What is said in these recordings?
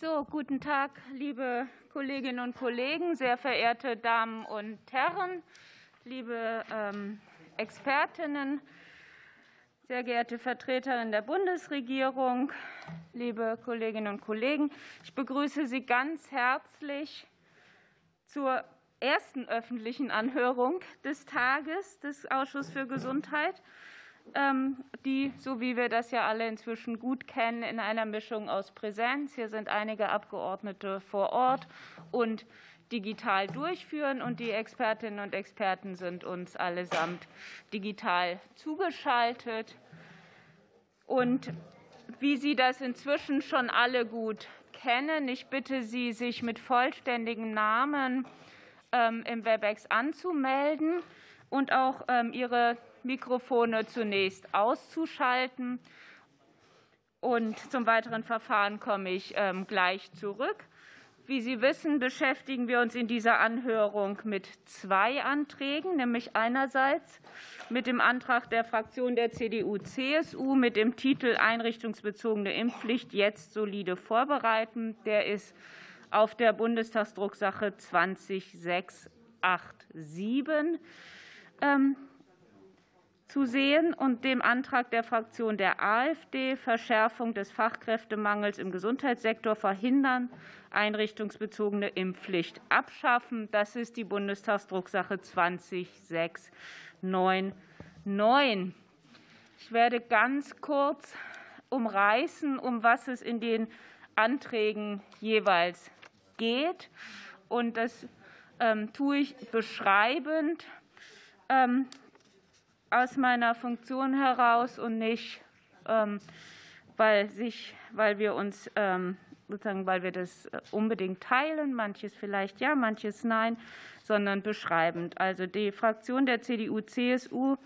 So, guten Tag, liebe Kolleginnen und Kollegen, sehr verehrte Damen und Herren, liebe ähm, Expertinnen, sehr geehrte Vertreterin der Bundesregierung, liebe Kolleginnen und Kollegen. Ich begrüße Sie ganz herzlich zur ersten öffentlichen Anhörung des Tages des Ausschusses für Gesundheit. Ähm, die, so wie wir das ja alle inzwischen gut kennen, in einer Mischung aus Präsenz, hier sind einige Abgeordnete vor Ort, und digital durchführen. Und die Expertinnen und Experten sind uns allesamt digital zugeschaltet. Und wie Sie das inzwischen schon alle gut kennen, ich bitte Sie, sich mit vollständigem Namen ähm, im WebEx anzumelden und auch ähm, Ihre Mikrofone zunächst auszuschalten. Und zum weiteren Verfahren komme ich ähm, gleich zurück. Wie Sie wissen, beschäftigen wir uns in dieser Anhörung mit zwei Anträgen, nämlich einerseits mit dem Antrag der Fraktion der CDU-CSU mit dem Titel Einrichtungsbezogene Impfpflicht jetzt solide vorbereiten. Der ist auf der Bundestagsdrucksache 20687 zu sehen und dem Antrag der Fraktion der AfD Verschärfung des Fachkräftemangels im Gesundheitssektor verhindern, einrichtungsbezogene Impfpflicht abschaffen. Das ist die Bundestagsdrucksache 20699. Ich werde ganz kurz umreißen, um was es in den Anträgen jeweils geht. Und das ähm, tue ich beschreibend. Ähm, aus meiner Funktion heraus und nicht, ähm, weil, sich, weil wir uns ähm, sozusagen, weil wir das äh, unbedingt teilen, manches vielleicht ja, manches nein, sondern beschreibend. Also die Fraktion der CDU-CSU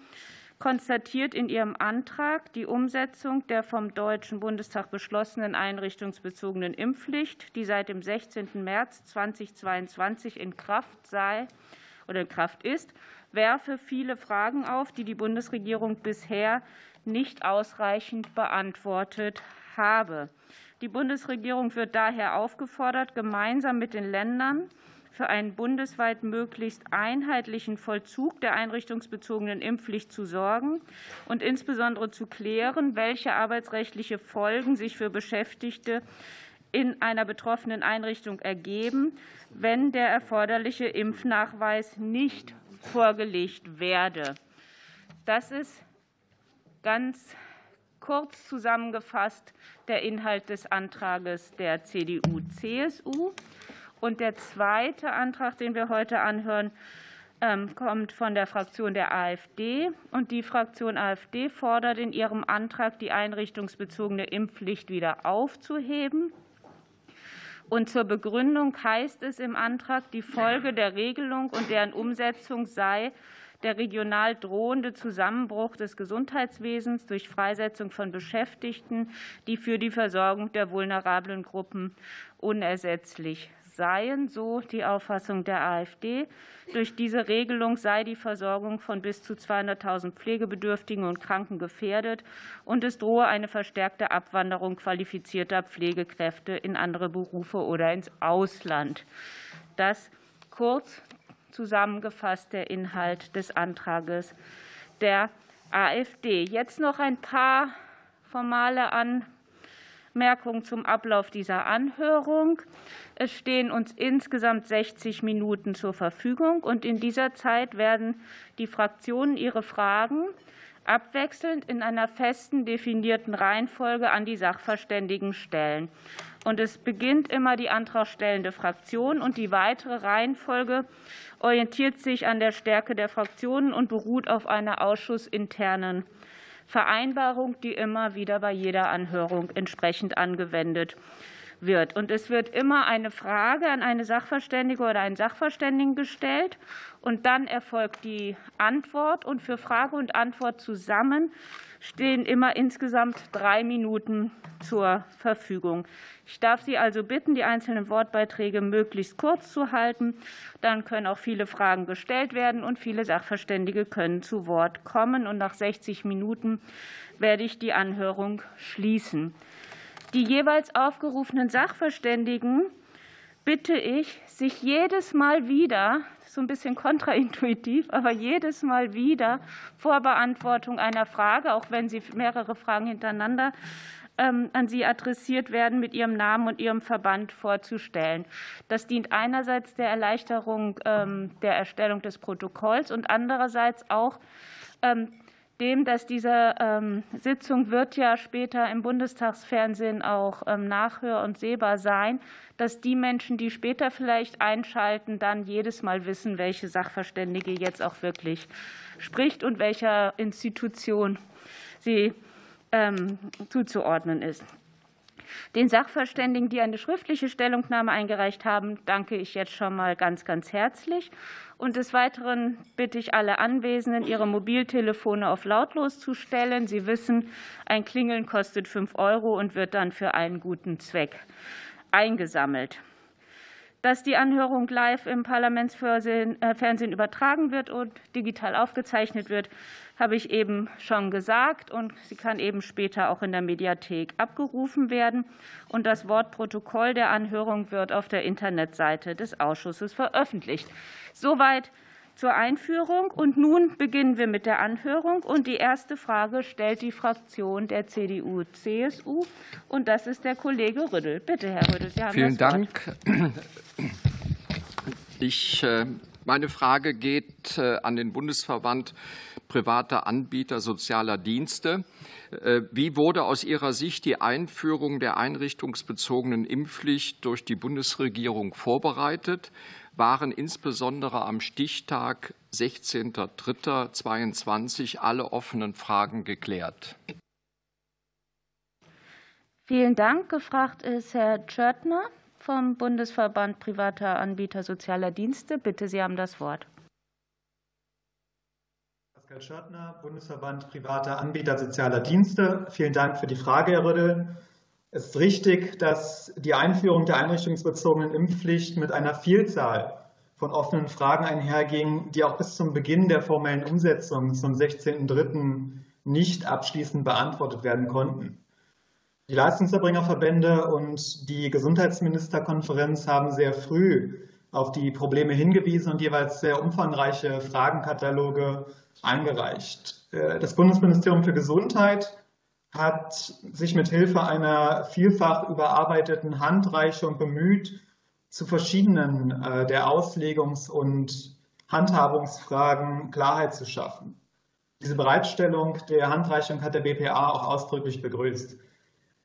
konstatiert in ihrem Antrag die Umsetzung der vom Deutschen Bundestag beschlossenen einrichtungsbezogenen Impfpflicht, die seit dem 16. März 2022 in Kraft sei oder in Kraft ist, werfe viele Fragen auf, die die Bundesregierung bisher nicht ausreichend beantwortet habe. Die Bundesregierung wird daher aufgefordert, gemeinsam mit den Ländern für einen bundesweit möglichst einheitlichen Vollzug der einrichtungsbezogenen Impfpflicht zu sorgen und insbesondere zu klären, welche arbeitsrechtliche Folgen sich für Beschäftigte in einer betroffenen Einrichtung ergeben, wenn der erforderliche Impfnachweis nicht vorgelegt werde. Das ist ganz kurz zusammengefasst der Inhalt des Antrags der CDU-CSU. Und der zweite Antrag, den wir heute anhören, ähm, kommt von der Fraktion der AfD. Und die Fraktion AfD fordert in ihrem Antrag, die einrichtungsbezogene Impfpflicht wieder aufzuheben. Und zur Begründung heißt es im Antrag, die Folge der Regelung und deren Umsetzung sei der regional drohende Zusammenbruch des Gesundheitswesens durch Freisetzung von Beschäftigten, die für die Versorgung der vulnerablen Gruppen unersetzlich seien, so die Auffassung der AfD. Durch diese Regelung sei die Versorgung von bis zu 200.000 Pflegebedürftigen und Kranken gefährdet, und es drohe eine verstärkte Abwanderung qualifizierter Pflegekräfte in andere Berufe oder ins Ausland. Das kurz zusammengefasst der Inhalt des Antrags der AfD. Jetzt noch ein paar formale Anmerkungen Anmerkungen zum Ablauf dieser Anhörung. Es stehen uns insgesamt 60 Minuten zur Verfügung, und in dieser Zeit werden die Fraktionen ihre Fragen abwechselnd in einer festen definierten Reihenfolge an die Sachverständigen stellen. Und es beginnt immer die antragstellende Fraktion, und die weitere Reihenfolge orientiert sich an der Stärke der Fraktionen und beruht auf einer ausschussinternen Vereinbarung, die immer wieder bei jeder Anhörung entsprechend angewendet wird. Und es wird immer eine Frage an eine Sachverständige oder einen Sachverständigen gestellt und dann erfolgt die Antwort. Und für Frage und Antwort zusammen stehen immer insgesamt drei Minuten zur Verfügung. Ich darf Sie also bitten, die einzelnen Wortbeiträge möglichst kurz zu halten. Dann können auch viele Fragen gestellt werden und viele Sachverständige können zu Wort kommen. Und nach 60 Minuten werde ich die Anhörung schließen. Die jeweils aufgerufenen Sachverständigen bitte ich, sich jedes Mal wieder, so ein bisschen kontraintuitiv, aber jedes Mal wieder vor Beantwortung einer Frage, auch wenn Sie mehrere Fragen hintereinander ähm, an Sie adressiert werden, mit Ihrem Namen und Ihrem Verband vorzustellen. Das dient einerseits der Erleichterung ähm, der Erstellung des Protokolls und andererseits auch ähm, dem, dass diese Sitzung wird ja später im Bundestagsfernsehen auch nachhör- und sehbar sein, dass die Menschen, die später vielleicht einschalten, dann jedes Mal wissen, welche Sachverständige jetzt auch wirklich spricht und welcher Institution sie ähm, zuzuordnen ist. Den Sachverständigen, die eine schriftliche Stellungnahme eingereicht haben, danke ich jetzt schon mal ganz, ganz herzlich. Und des Weiteren bitte ich alle Anwesenden, ihre Mobiltelefone auf lautlos zu stellen. Sie wissen, ein Klingeln kostet 5 Euro und wird dann für einen guten Zweck eingesammelt. Dass die Anhörung live im Parlamentsfernsehen äh, übertragen wird und digital aufgezeichnet wird, habe ich eben schon gesagt. Und sie kann eben später auch in der Mediathek abgerufen werden. Und das Wortprotokoll der Anhörung wird auf der Internetseite des Ausschusses veröffentlicht. Soweit zur Einführung. Und nun beginnen wir mit der Anhörung. Und die erste Frage stellt die Fraktion der CDU-CSU. Und das ist der Kollege Rüddel. Bitte, Herr Rüddel, Sie haben Vielen das Wort. Dank. Ich, äh, meine Frage geht äh, an den Bundesverband privater Anbieter sozialer Dienste. Äh, wie wurde aus Ihrer Sicht die Einführung der einrichtungsbezogenen Impfpflicht durch die Bundesregierung vorbereitet? Waren insbesondere am Stichtag 16.03.2022 alle offenen Fragen geklärt? Vielen Dank. Gefragt ist Herr Tschörtner vom Bundesverband privater Anbieter sozialer Dienste. Bitte, Sie haben das Wort. Pascal Schörtner, Bundesverband privater Anbieter sozialer Dienste. Vielen Dank für die Frage, Herr Rüddel. Es ist richtig, dass die Einführung der einrichtungsbezogenen Impfpflicht mit einer Vielzahl von offenen Fragen einherging, die auch bis zum Beginn der formellen Umsetzung zum 16.03. nicht abschließend beantwortet werden konnten. Die Leistungserbringerverbände und die Gesundheitsministerkonferenz haben sehr früh auf die Probleme hingewiesen und jeweils sehr umfangreiche Fragenkataloge eingereicht. Äh, das Bundesministerium für Gesundheit hat sich mit Hilfe einer vielfach überarbeiteten Handreichung bemüht, zu verschiedenen äh, der Auslegungs- und Handhabungsfragen Klarheit zu schaffen. Diese Bereitstellung der Handreichung hat der BPA auch ausdrücklich begrüßt.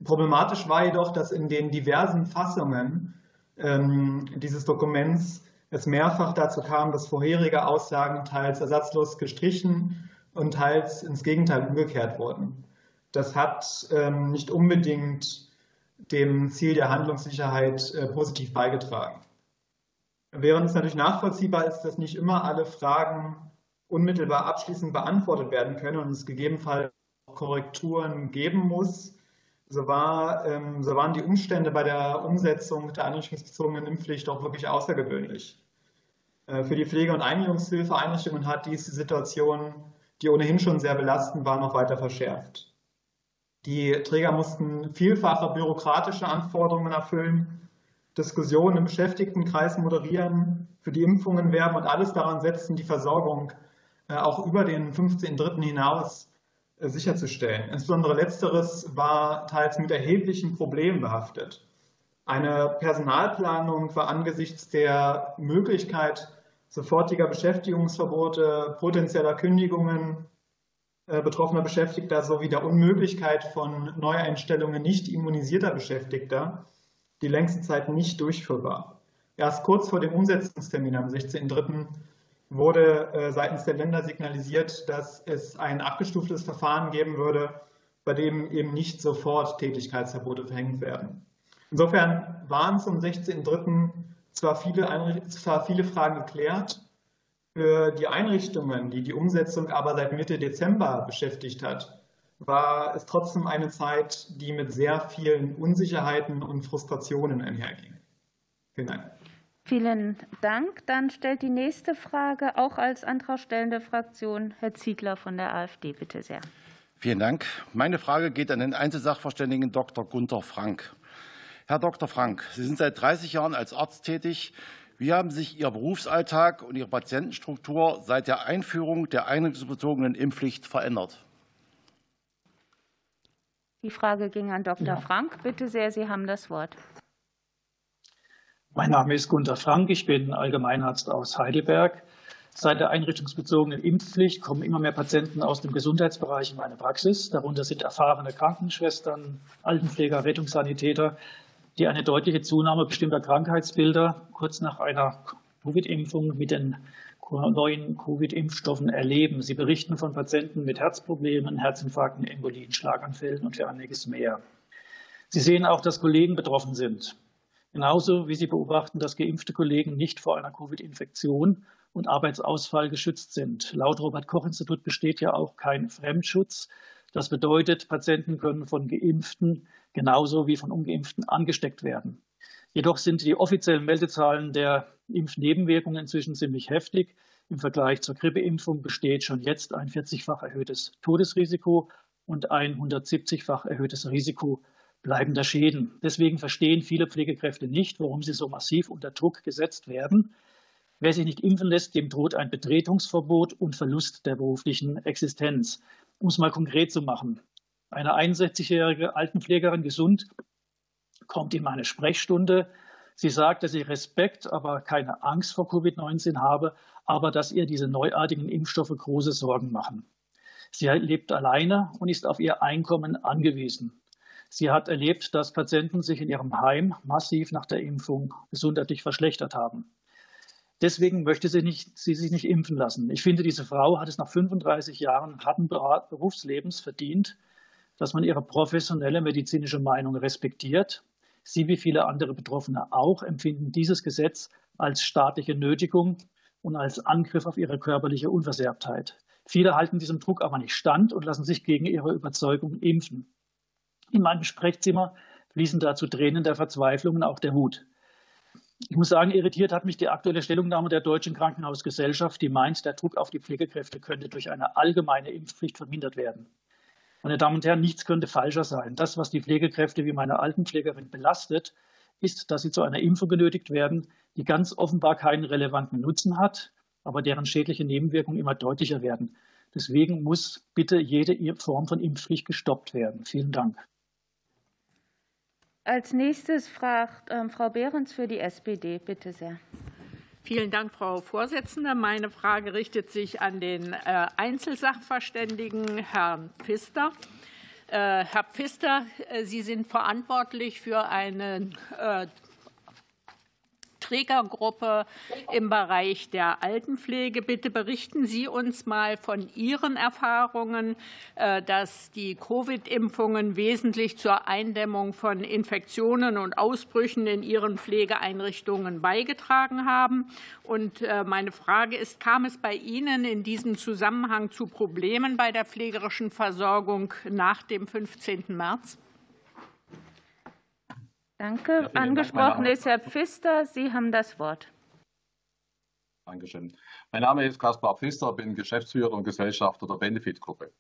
Problematisch war jedoch, dass in den diversen Fassungen dieses Dokuments es mehrfach dazu kam, dass vorherige Aussagen teils ersatzlos gestrichen und teils ins Gegenteil umgekehrt wurden. Das hat ähm, nicht unbedingt dem Ziel der Handlungssicherheit äh, positiv beigetragen. Während es natürlich nachvollziehbar ist, dass nicht immer alle Fragen unmittelbar abschließend beantwortet werden können und es gegebenenfalls Korrekturen geben muss, so, war, ähm, so waren die Umstände bei der Umsetzung der einrichtungsbezogenen Impfpflicht auch wirklich außergewöhnlich. Äh, für die Pflege- und Einigungshilfeeinrichtungen hat diese Situation, die ohnehin schon sehr belastend war, noch weiter verschärft. Die Träger mussten vielfache bürokratische Anforderungen erfüllen, Diskussionen im Beschäftigtenkreis moderieren, für die Impfungen werben und alles daran setzen, die Versorgung äh, auch über den 15.3. hinaus sicherzustellen. Insbesondere letzteres war teils mit erheblichen Problemen behaftet. Eine Personalplanung war angesichts der Möglichkeit sofortiger Beschäftigungsverbote, potenzieller Kündigungen äh, betroffener Beschäftigter sowie der Unmöglichkeit von Neueinstellungen nicht immunisierter Beschäftigter die längste Zeit nicht durchführbar. Erst kurz vor dem Umsetzungstermin am 16.03 wurde äh, seitens der Länder signalisiert, dass es ein abgestuftes Verfahren geben würde, bei dem eben nicht sofort Tätigkeitsverbote verhängt werden. Insofern waren zum 16.03. Zwar zwar viele Fragen geklärt, für die Einrichtungen, die die Umsetzung aber seit Mitte Dezember beschäftigt hat, war es trotzdem eine Zeit, die mit sehr vielen Unsicherheiten und Frustrationen einherging. Vielen Dank. Vielen Dank. Dann stellt die nächste Frage auch als antragstellende Fraktion Herr Ziegler von der AfD. Bitte sehr. Vielen Dank. Meine Frage geht an den Einzelsachverständigen Dr. Gunther Frank. Herr Dr. Frank, Sie sind seit 30 Jahren als Arzt tätig. Wie haben sich Ihr Berufsalltag und Ihre Patientenstruktur seit der Einführung der einrichtungsbezogenen Impfpflicht verändert? Die Frage ging an Dr. Ja. Frank. Bitte sehr, Sie haben das Wort. Mein Name ist Gunther Frank. Ich bin Allgemeinarzt aus Heidelberg. Seit der einrichtungsbezogenen Impfpflicht kommen immer mehr Patienten aus dem Gesundheitsbereich in meine Praxis. Darunter sind erfahrene Krankenschwestern, Altenpfleger, Rettungssanitäter, die eine deutliche Zunahme bestimmter Krankheitsbilder kurz nach einer Covid-Impfung mit den neuen Covid-Impfstoffen erleben. Sie berichten von Patienten mit Herzproblemen, Herzinfarkten, Embolien, Schlaganfällen und für einiges mehr. Sie sehen auch, dass Kollegen betroffen sind. Genauso wie Sie beobachten, dass geimpfte Kollegen nicht vor einer Covid-Infektion und Arbeitsausfall geschützt sind. Laut Robert Koch Institut besteht ja auch kein Fremdschutz. Das bedeutet, Patienten können von Geimpften genauso wie von Ungeimpften angesteckt werden. Jedoch sind die offiziellen Meldezahlen der Impfnebenwirkungen inzwischen ziemlich heftig. Im Vergleich zur Grippeimpfung besteht schon jetzt ein 40-fach erhöhtes Todesrisiko und ein 170-fach erhöhtes Risiko bleibender Schäden. Deswegen verstehen viele Pflegekräfte nicht, warum sie so massiv unter Druck gesetzt werden. Wer sich nicht impfen lässt, dem droht ein Betretungsverbot und Verlust der beruflichen Existenz. Um es mal konkret zu machen. Eine 61-jährige Altenpflegerin gesund kommt in meine Sprechstunde. Sie sagt, dass sie Respekt, aber keine Angst vor Covid-19 habe, aber dass ihr diese neuartigen Impfstoffe große Sorgen machen. Sie lebt alleine und ist auf ihr Einkommen angewiesen. Sie hat erlebt, dass Patienten sich in ihrem Heim massiv nach der Impfung gesundheitlich verschlechtert haben. Deswegen möchte sie, nicht, sie sich nicht impfen lassen. Ich finde, diese Frau hat es nach 35 Jahren harten Berufslebens verdient, dass man ihre professionelle medizinische Meinung respektiert. Sie wie viele andere Betroffene auch empfinden dieses Gesetz als staatliche Nötigung und als Angriff auf ihre körperliche Unversehrtheit. Viele halten diesem Druck aber nicht stand und lassen sich gegen ihre Überzeugung impfen. In meinem Sprechzimmer fließen dazu Tränen der Verzweiflung und auch der Wut. Ich muss sagen, irritiert hat mich die aktuelle Stellungnahme der Deutschen Krankenhausgesellschaft, die meint, der Druck auf die Pflegekräfte könnte durch eine allgemeine Impfpflicht vermindert werden. Meine Damen und Herren, nichts könnte falscher sein. Das, was die Pflegekräfte wie meine Altenpflegerin belastet, ist, dass sie zu einer Impfung genötigt werden, die ganz offenbar keinen relevanten Nutzen hat, aber deren schädliche Nebenwirkungen immer deutlicher werden. Deswegen muss bitte jede Form von Impfpflicht gestoppt werden. Vielen Dank. Als nächstes fragt ähm, Frau Behrens für die SPD. Bitte sehr. Vielen Dank, Frau Vorsitzende. Meine Frage richtet sich an den äh, Einzelsachverständigen Herrn Pfister. Äh, Herr Pfister, äh, Sie sind verantwortlich für eine Trägergruppe im Bereich der Altenpflege. Bitte berichten Sie uns mal von Ihren Erfahrungen, äh, dass die Covid-Impfungen wesentlich zur Eindämmung von Infektionen und Ausbrüchen in Ihren Pflegeeinrichtungen beigetragen haben. Und äh, meine Frage ist, kam es bei Ihnen in diesem Zusammenhang zu Problemen bei der pflegerischen Versorgung nach dem 15. März? Danke. Ja, Angesprochen ist Herr Pfister. Sie haben das Wort. Dankeschön. Mein Name ist Kaspar Pfister, bin Geschäftsführer und Gesellschafter der Benefit-Gruppe.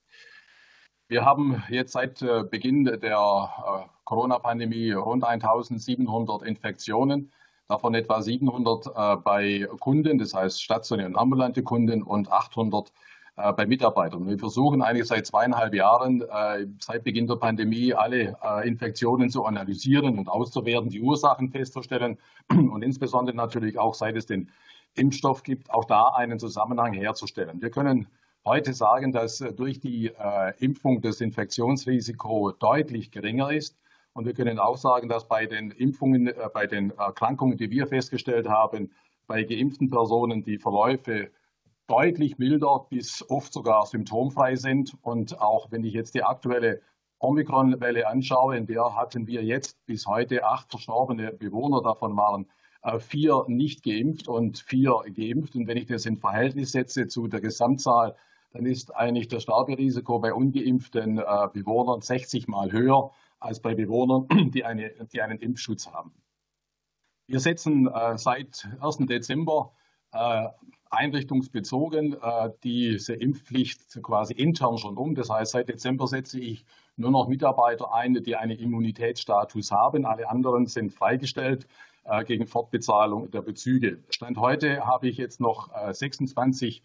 Wir haben jetzt seit äh, Beginn der äh, Corona-Pandemie rund 1700 Infektionen, davon etwa 700 äh, bei Kunden, das heißt stationäre und ambulante Kunden und 800 äh, bei Mitarbeitern. Wir versuchen eigentlich seit zweieinhalb Jahren, äh, seit Beginn der Pandemie, alle äh, Infektionen zu analysieren und auszuwerten, die Ursachen festzustellen und insbesondere natürlich auch, seit es den Impfstoff gibt, auch da einen Zusammenhang herzustellen. Wir können heute sagen, dass durch die Impfung das Infektionsrisiko deutlich geringer ist. Und wir können auch sagen, dass bei den Impfungen, bei den Erkrankungen, die wir festgestellt haben, bei geimpften Personen die Verläufe deutlich milder bis oft sogar symptomfrei sind. Und auch wenn ich jetzt die aktuelle Omikron-Welle anschaue, in der hatten wir jetzt bis heute acht verstorbene Bewohner. Davon waren äh, vier nicht geimpft und vier geimpft. Und wenn ich das in Verhältnis setze zu der Gesamtzahl, dann ist eigentlich das Sterberisiko bei ungeimpften äh, Bewohnern 60 Mal höher als bei Bewohnern, die, eine, die einen Impfschutz haben. Wir setzen äh, seit 1. Dezember einrichtungsbezogen äh, diese Impfpflicht quasi intern schon um. Das heißt, seit Dezember setze ich nur noch Mitarbeiter ein, die einen Immunitätsstatus haben. Alle anderen sind freigestellt äh, gegen Fortbezahlung der Bezüge. Stand heute habe ich jetzt noch 26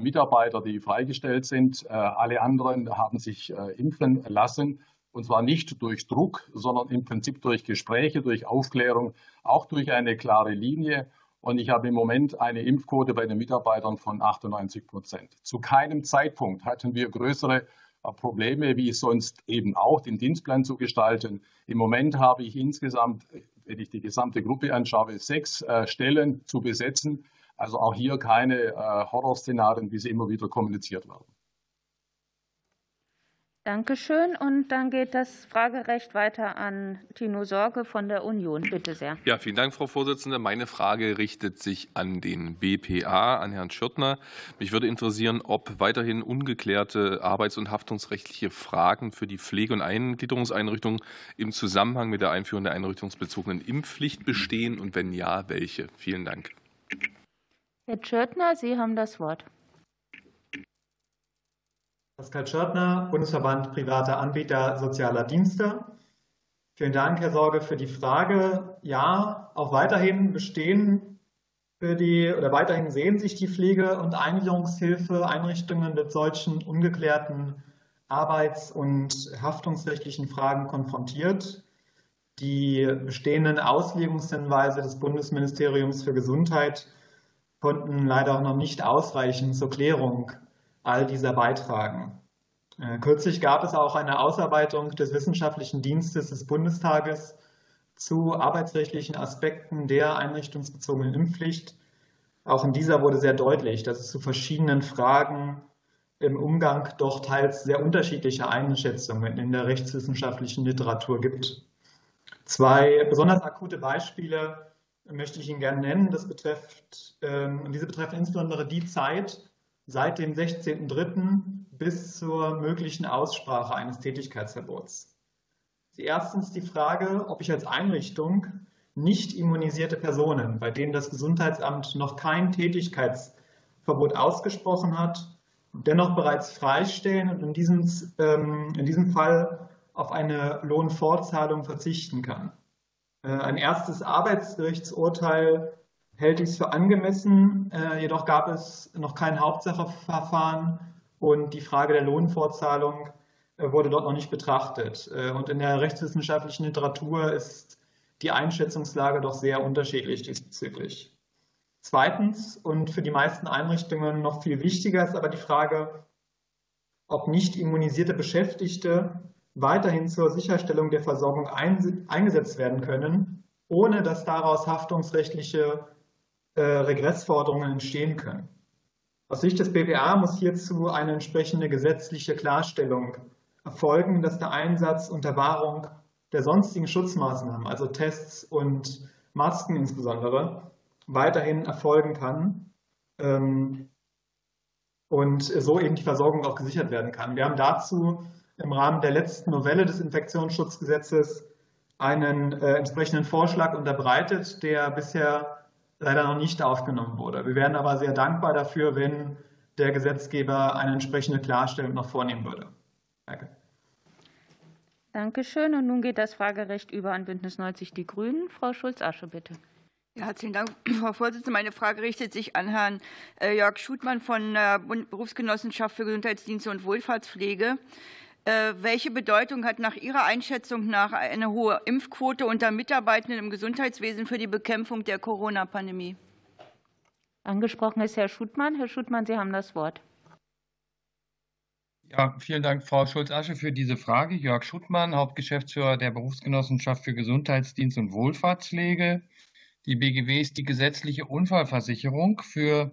Mitarbeiter, die freigestellt sind. Alle anderen haben sich impfen lassen. Und zwar nicht durch Druck, sondern im Prinzip durch Gespräche, durch Aufklärung, auch durch eine klare Linie. Und ich habe im Moment eine Impfquote bei den Mitarbeitern von 98 Prozent. Zu keinem Zeitpunkt hatten wir größere äh, Probleme, wie sonst eben auch, den Dienstplan zu gestalten. Im Moment habe ich insgesamt, wenn ich die gesamte Gruppe anschaue, sechs äh, Stellen zu besetzen. Also auch hier keine äh, Horrorszenarien, wie sie immer wieder kommuniziert werden. Dankeschön. Und dann geht das Fragerecht weiter an Tino Sorge von der Union. Bitte sehr. Ja, vielen Dank, Frau Vorsitzende. Meine Frage richtet sich an den BPA, an Herrn Schürtner. Mich würde interessieren, ob weiterhin ungeklärte arbeits- und haftungsrechtliche Fragen für die Pflege- und Eingliederungseinrichtungen im Zusammenhang mit der Einführung der einrichtungsbezogenen Impfpflicht bestehen und wenn ja, welche? Vielen Dank. Herr Schürtner, Sie haben das Wort. Pascal Schörtner, Bundesverband privater Anbieter sozialer Dienste. Vielen Dank, Herr Sorge, für die Frage. Ja, auch weiterhin bestehen für die oder weiterhin sehen sich die Pflege- und Eingliederungshilfeeinrichtungen mit solchen ungeklärten arbeits- und haftungsrechtlichen Fragen konfrontiert. Die bestehenden Auslegungshinweise des Bundesministeriums für Gesundheit konnten leider auch noch nicht ausreichen zur Klärung all dieser beitragen. Äh, kürzlich gab es auch eine Ausarbeitung des Wissenschaftlichen Dienstes des Bundestages zu arbeitsrechtlichen Aspekten der einrichtungsbezogenen Impfpflicht. Auch in dieser wurde sehr deutlich, dass es zu verschiedenen Fragen im Umgang doch teils sehr unterschiedliche Einschätzungen in der rechtswissenschaftlichen Literatur gibt. Zwei besonders akute Beispiele möchte ich Ihnen gerne nennen. Das betrifft, ähm, diese betreffen insbesondere die Zeit, seit dem 16.03. bis zur möglichen Aussprache eines Tätigkeitsverbots. Erstens die Frage, ob ich als Einrichtung nicht immunisierte Personen, bei denen das Gesundheitsamt noch kein Tätigkeitsverbot ausgesprochen hat, dennoch bereits freistellen und in diesem, ähm, in diesem Fall auf eine Lohnfortzahlung verzichten kann. Äh, ein erstes Arbeitsgerichtsurteil hält dies für angemessen. Äh, jedoch gab es noch kein Hauptsacheverfahren und die Frage der Lohnfortzahlung äh, wurde dort noch nicht betrachtet. Äh, und in der rechtswissenschaftlichen Literatur ist die Einschätzungslage doch sehr unterschiedlich diesbezüglich. Zweitens und für die meisten Einrichtungen noch viel wichtiger ist aber die Frage, ob nicht immunisierte Beschäftigte weiterhin zur Sicherstellung der Versorgung eingesetzt werden können, ohne dass daraus haftungsrechtliche äh, Regressforderungen entstehen können. Aus Sicht des BWA muss hierzu eine entsprechende gesetzliche Klarstellung erfolgen, dass der Einsatz unter Wahrung der sonstigen Schutzmaßnahmen, also Tests und Masken insbesondere, weiterhin erfolgen kann ähm, und so eben die Versorgung auch gesichert werden kann. Wir haben dazu im Rahmen der letzten Novelle des Infektionsschutzgesetzes einen äh, entsprechenden Vorschlag unterbreitet, der bisher leider noch nicht aufgenommen wurde. Wir wären aber sehr dankbar dafür, wenn der Gesetzgeber eine entsprechende Klarstellung noch vornehmen würde. Danke. Dankeschön. Und nun geht das Fragerecht über an Bündnis 90 Die Grünen. Frau Schulz-Asche, bitte. Ja, herzlichen Dank, Frau Vorsitzende. Meine Frage richtet sich an Herrn äh, Jörg Schutmann von der Berufsgenossenschaft für Gesundheitsdienste und Wohlfahrtspflege. Äh, welche Bedeutung hat nach Ihrer Einschätzung nach eine hohe Impfquote unter Mitarbeitenden im Gesundheitswesen für die Bekämpfung der Corona-Pandemie? Angesprochen ist Herr Schutmann. Herr Schutmann, Sie haben das Wort. Ja, vielen Dank, Frau Schulz-Asche, für diese Frage. Jörg Schuttmann, Hauptgeschäftsführer der Berufsgenossenschaft für Gesundheitsdienst und Wohlfahrtspflege. Die BGW ist die gesetzliche Unfallversicherung für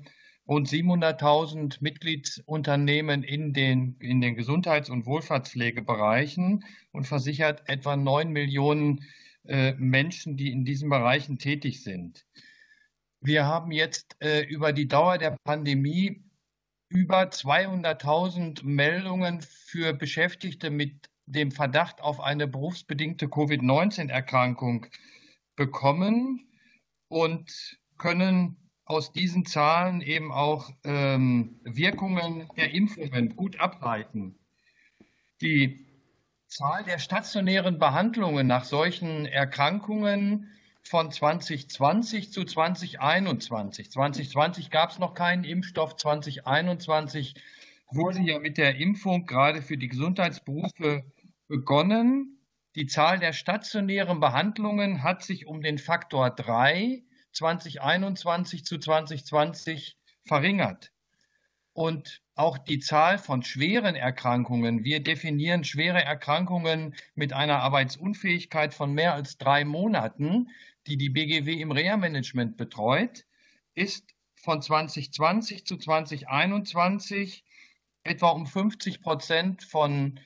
rund 700.000 Mitgliedsunternehmen in den, in den Gesundheits- und Wohlfahrtspflegebereichen und versichert etwa 9 Millionen äh, Menschen, die in diesen Bereichen tätig sind. Wir haben jetzt äh, über die Dauer der Pandemie über 200.000 Meldungen für Beschäftigte mit dem Verdacht auf eine berufsbedingte Covid-19-Erkrankung bekommen und können aus diesen Zahlen eben auch ähm, Wirkungen der Impfungen gut ableiten. Die Zahl der stationären Behandlungen nach solchen Erkrankungen von 2020 zu 2021. 2020 gab es noch keinen Impfstoff, 2021 wurde ja mit der Impfung gerade für die Gesundheitsberufe begonnen. Die Zahl der stationären Behandlungen hat sich um den Faktor 3 2021 zu 2020 verringert. Und auch die Zahl von schweren Erkrankungen, wir definieren schwere Erkrankungen mit einer Arbeitsunfähigkeit von mehr als drei Monaten, die die BGW im Reha-Management betreut, ist von 2020 zu 2021 etwa um 50 Prozent von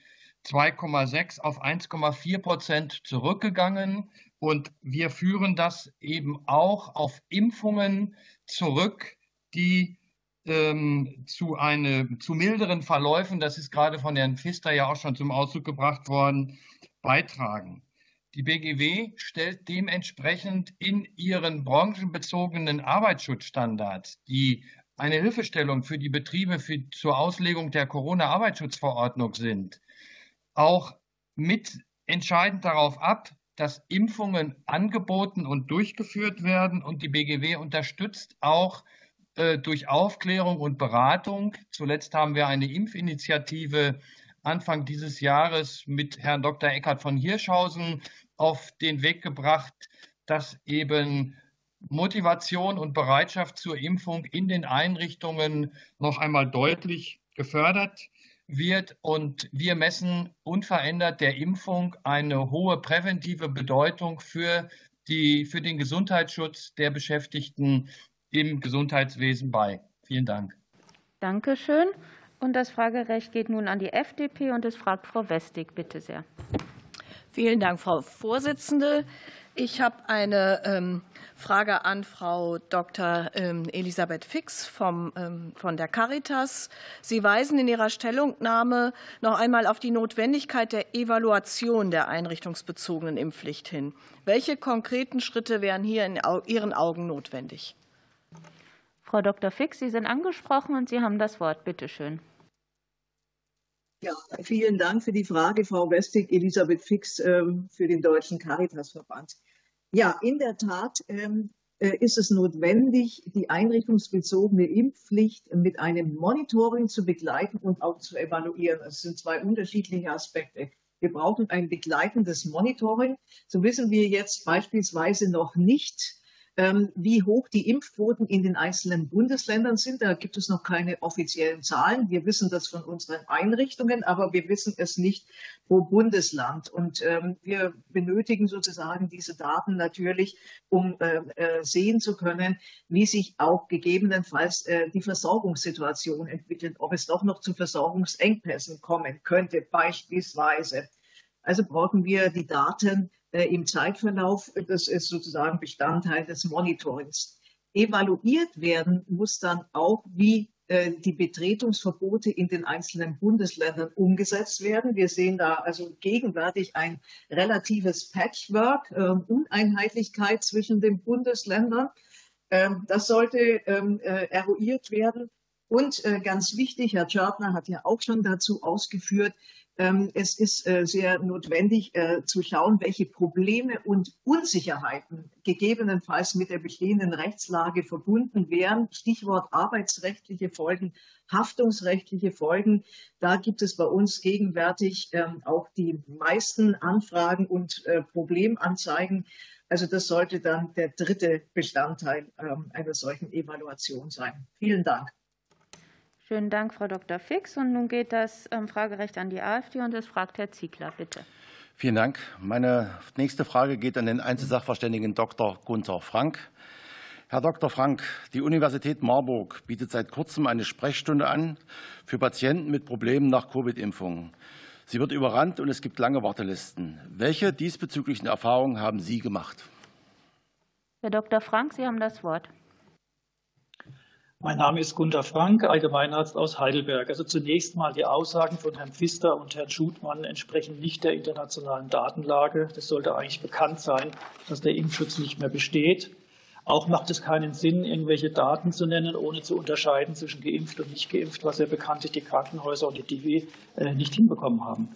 2,6 auf 1,4 Prozent zurückgegangen. Und wir führen das eben auch auf Impfungen zurück, die ähm, zu, eine, zu milderen Verläufen, das ist gerade von Herrn Pfister ja auch schon zum Ausdruck gebracht worden, beitragen. Die BGW stellt dementsprechend in ihren branchenbezogenen Arbeitsschutzstandards, die eine Hilfestellung für die Betriebe für, zur Auslegung der Corona-Arbeitsschutzverordnung sind, auch mit entscheidend darauf ab, dass Impfungen angeboten und durchgeführt werden. Und die BGW unterstützt auch äh, durch Aufklärung und Beratung. Zuletzt haben wir eine Impfinitiative Anfang dieses Jahres mit Herrn Dr. Eckhard von Hirschhausen auf den Weg gebracht, dass eben Motivation und Bereitschaft zur Impfung in den Einrichtungen noch einmal deutlich gefördert wird. Und wir messen unverändert der Impfung eine hohe präventive Bedeutung für, die, für den Gesundheitsschutz der Beschäftigten im Gesundheitswesen bei. Vielen Dank. Dankeschön. Und das Fragerecht geht nun an die FDP und es fragt Frau Westig. Bitte sehr. Vielen Dank, Frau Vorsitzende. Ich habe eine ähm, Frage an Frau Dr. Ähm, Elisabeth Fix vom, ähm, von der Caritas. Sie weisen in Ihrer Stellungnahme noch einmal auf die Notwendigkeit der Evaluation der einrichtungsbezogenen Impfpflicht hin. Welche konkreten Schritte wären hier in Ihren Augen notwendig? Frau Dr. Fix, Sie sind angesprochen und Sie haben das Wort. Bitte schön. Ja, vielen Dank für die Frage, Frau Westig, Elisabeth Fix ähm, für den Deutschen Caritasverband. Ja, in der Tat ähm, äh, ist es notwendig, die einrichtungsbezogene Impfpflicht mit einem Monitoring zu begleiten und auch zu evaluieren. Es sind zwei unterschiedliche Aspekte. Wir brauchen ein begleitendes Monitoring. So wissen wir jetzt beispielsweise noch nicht, wie hoch die Impfquoten in den einzelnen Bundesländern sind. Da gibt es noch keine offiziellen Zahlen. Wir wissen das von unseren Einrichtungen, aber wir wissen es nicht pro Bundesland. Und ähm, wir benötigen sozusagen diese Daten natürlich, um äh, äh, sehen zu können, wie sich auch gegebenenfalls äh, die Versorgungssituation entwickelt, ob es doch noch zu Versorgungsengpässen kommen könnte, beispielsweise. Also brauchen wir die Daten im Zeitverlauf. Das ist sozusagen Bestandteil des Monitorings. Evaluiert werden muss dann auch, wie äh, die Betretungsverbote in den einzelnen Bundesländern umgesetzt werden. Wir sehen da also gegenwärtig ein relatives Patchwork, äh, Uneinheitlichkeit zwischen den Bundesländern. Ähm, das sollte ähm, eruiert werden. Und ganz wichtig, Herr Tschartner hat ja auch schon dazu ausgeführt, ähm, es ist äh, sehr notwendig äh, zu schauen, welche Probleme und Unsicherheiten gegebenenfalls mit der bestehenden Rechtslage verbunden wären. Stichwort arbeitsrechtliche Folgen, haftungsrechtliche Folgen. Da gibt es bei uns gegenwärtig ähm, auch die meisten Anfragen und äh, Problemanzeigen. Also das sollte dann der dritte Bestandteil ähm, einer solchen Evaluation sein. Vielen Dank. Vielen Dank, Frau Dr. Fix. Und nun geht das ähm, Fragerecht an die AfD und es fragt Herr Ziegler, bitte. Vielen Dank. Meine nächste Frage geht an den Einzelsachverständigen Dr. Gunther Frank. Herr Dr. Frank, die Universität Marburg bietet seit kurzem eine Sprechstunde an für Patienten mit Problemen nach Covid-Impfungen. Sie wird überrannt und es gibt lange Wartelisten. Welche diesbezüglichen Erfahrungen haben Sie gemacht? Herr Dr. Frank, Sie haben das Wort. Mein Name ist Gunter Frank, Allgemeinarzt aus Heidelberg. Also zunächst mal die Aussagen von Herrn Pfister und Herrn Schutmann entsprechen nicht der internationalen Datenlage. Das sollte eigentlich bekannt sein, dass der Impfschutz nicht mehr besteht. Auch macht es keinen Sinn, irgendwelche Daten zu nennen, ohne zu unterscheiden zwischen geimpft und nicht geimpft, was ja bekanntlich die Krankenhäuser und die DW äh, nicht hinbekommen haben.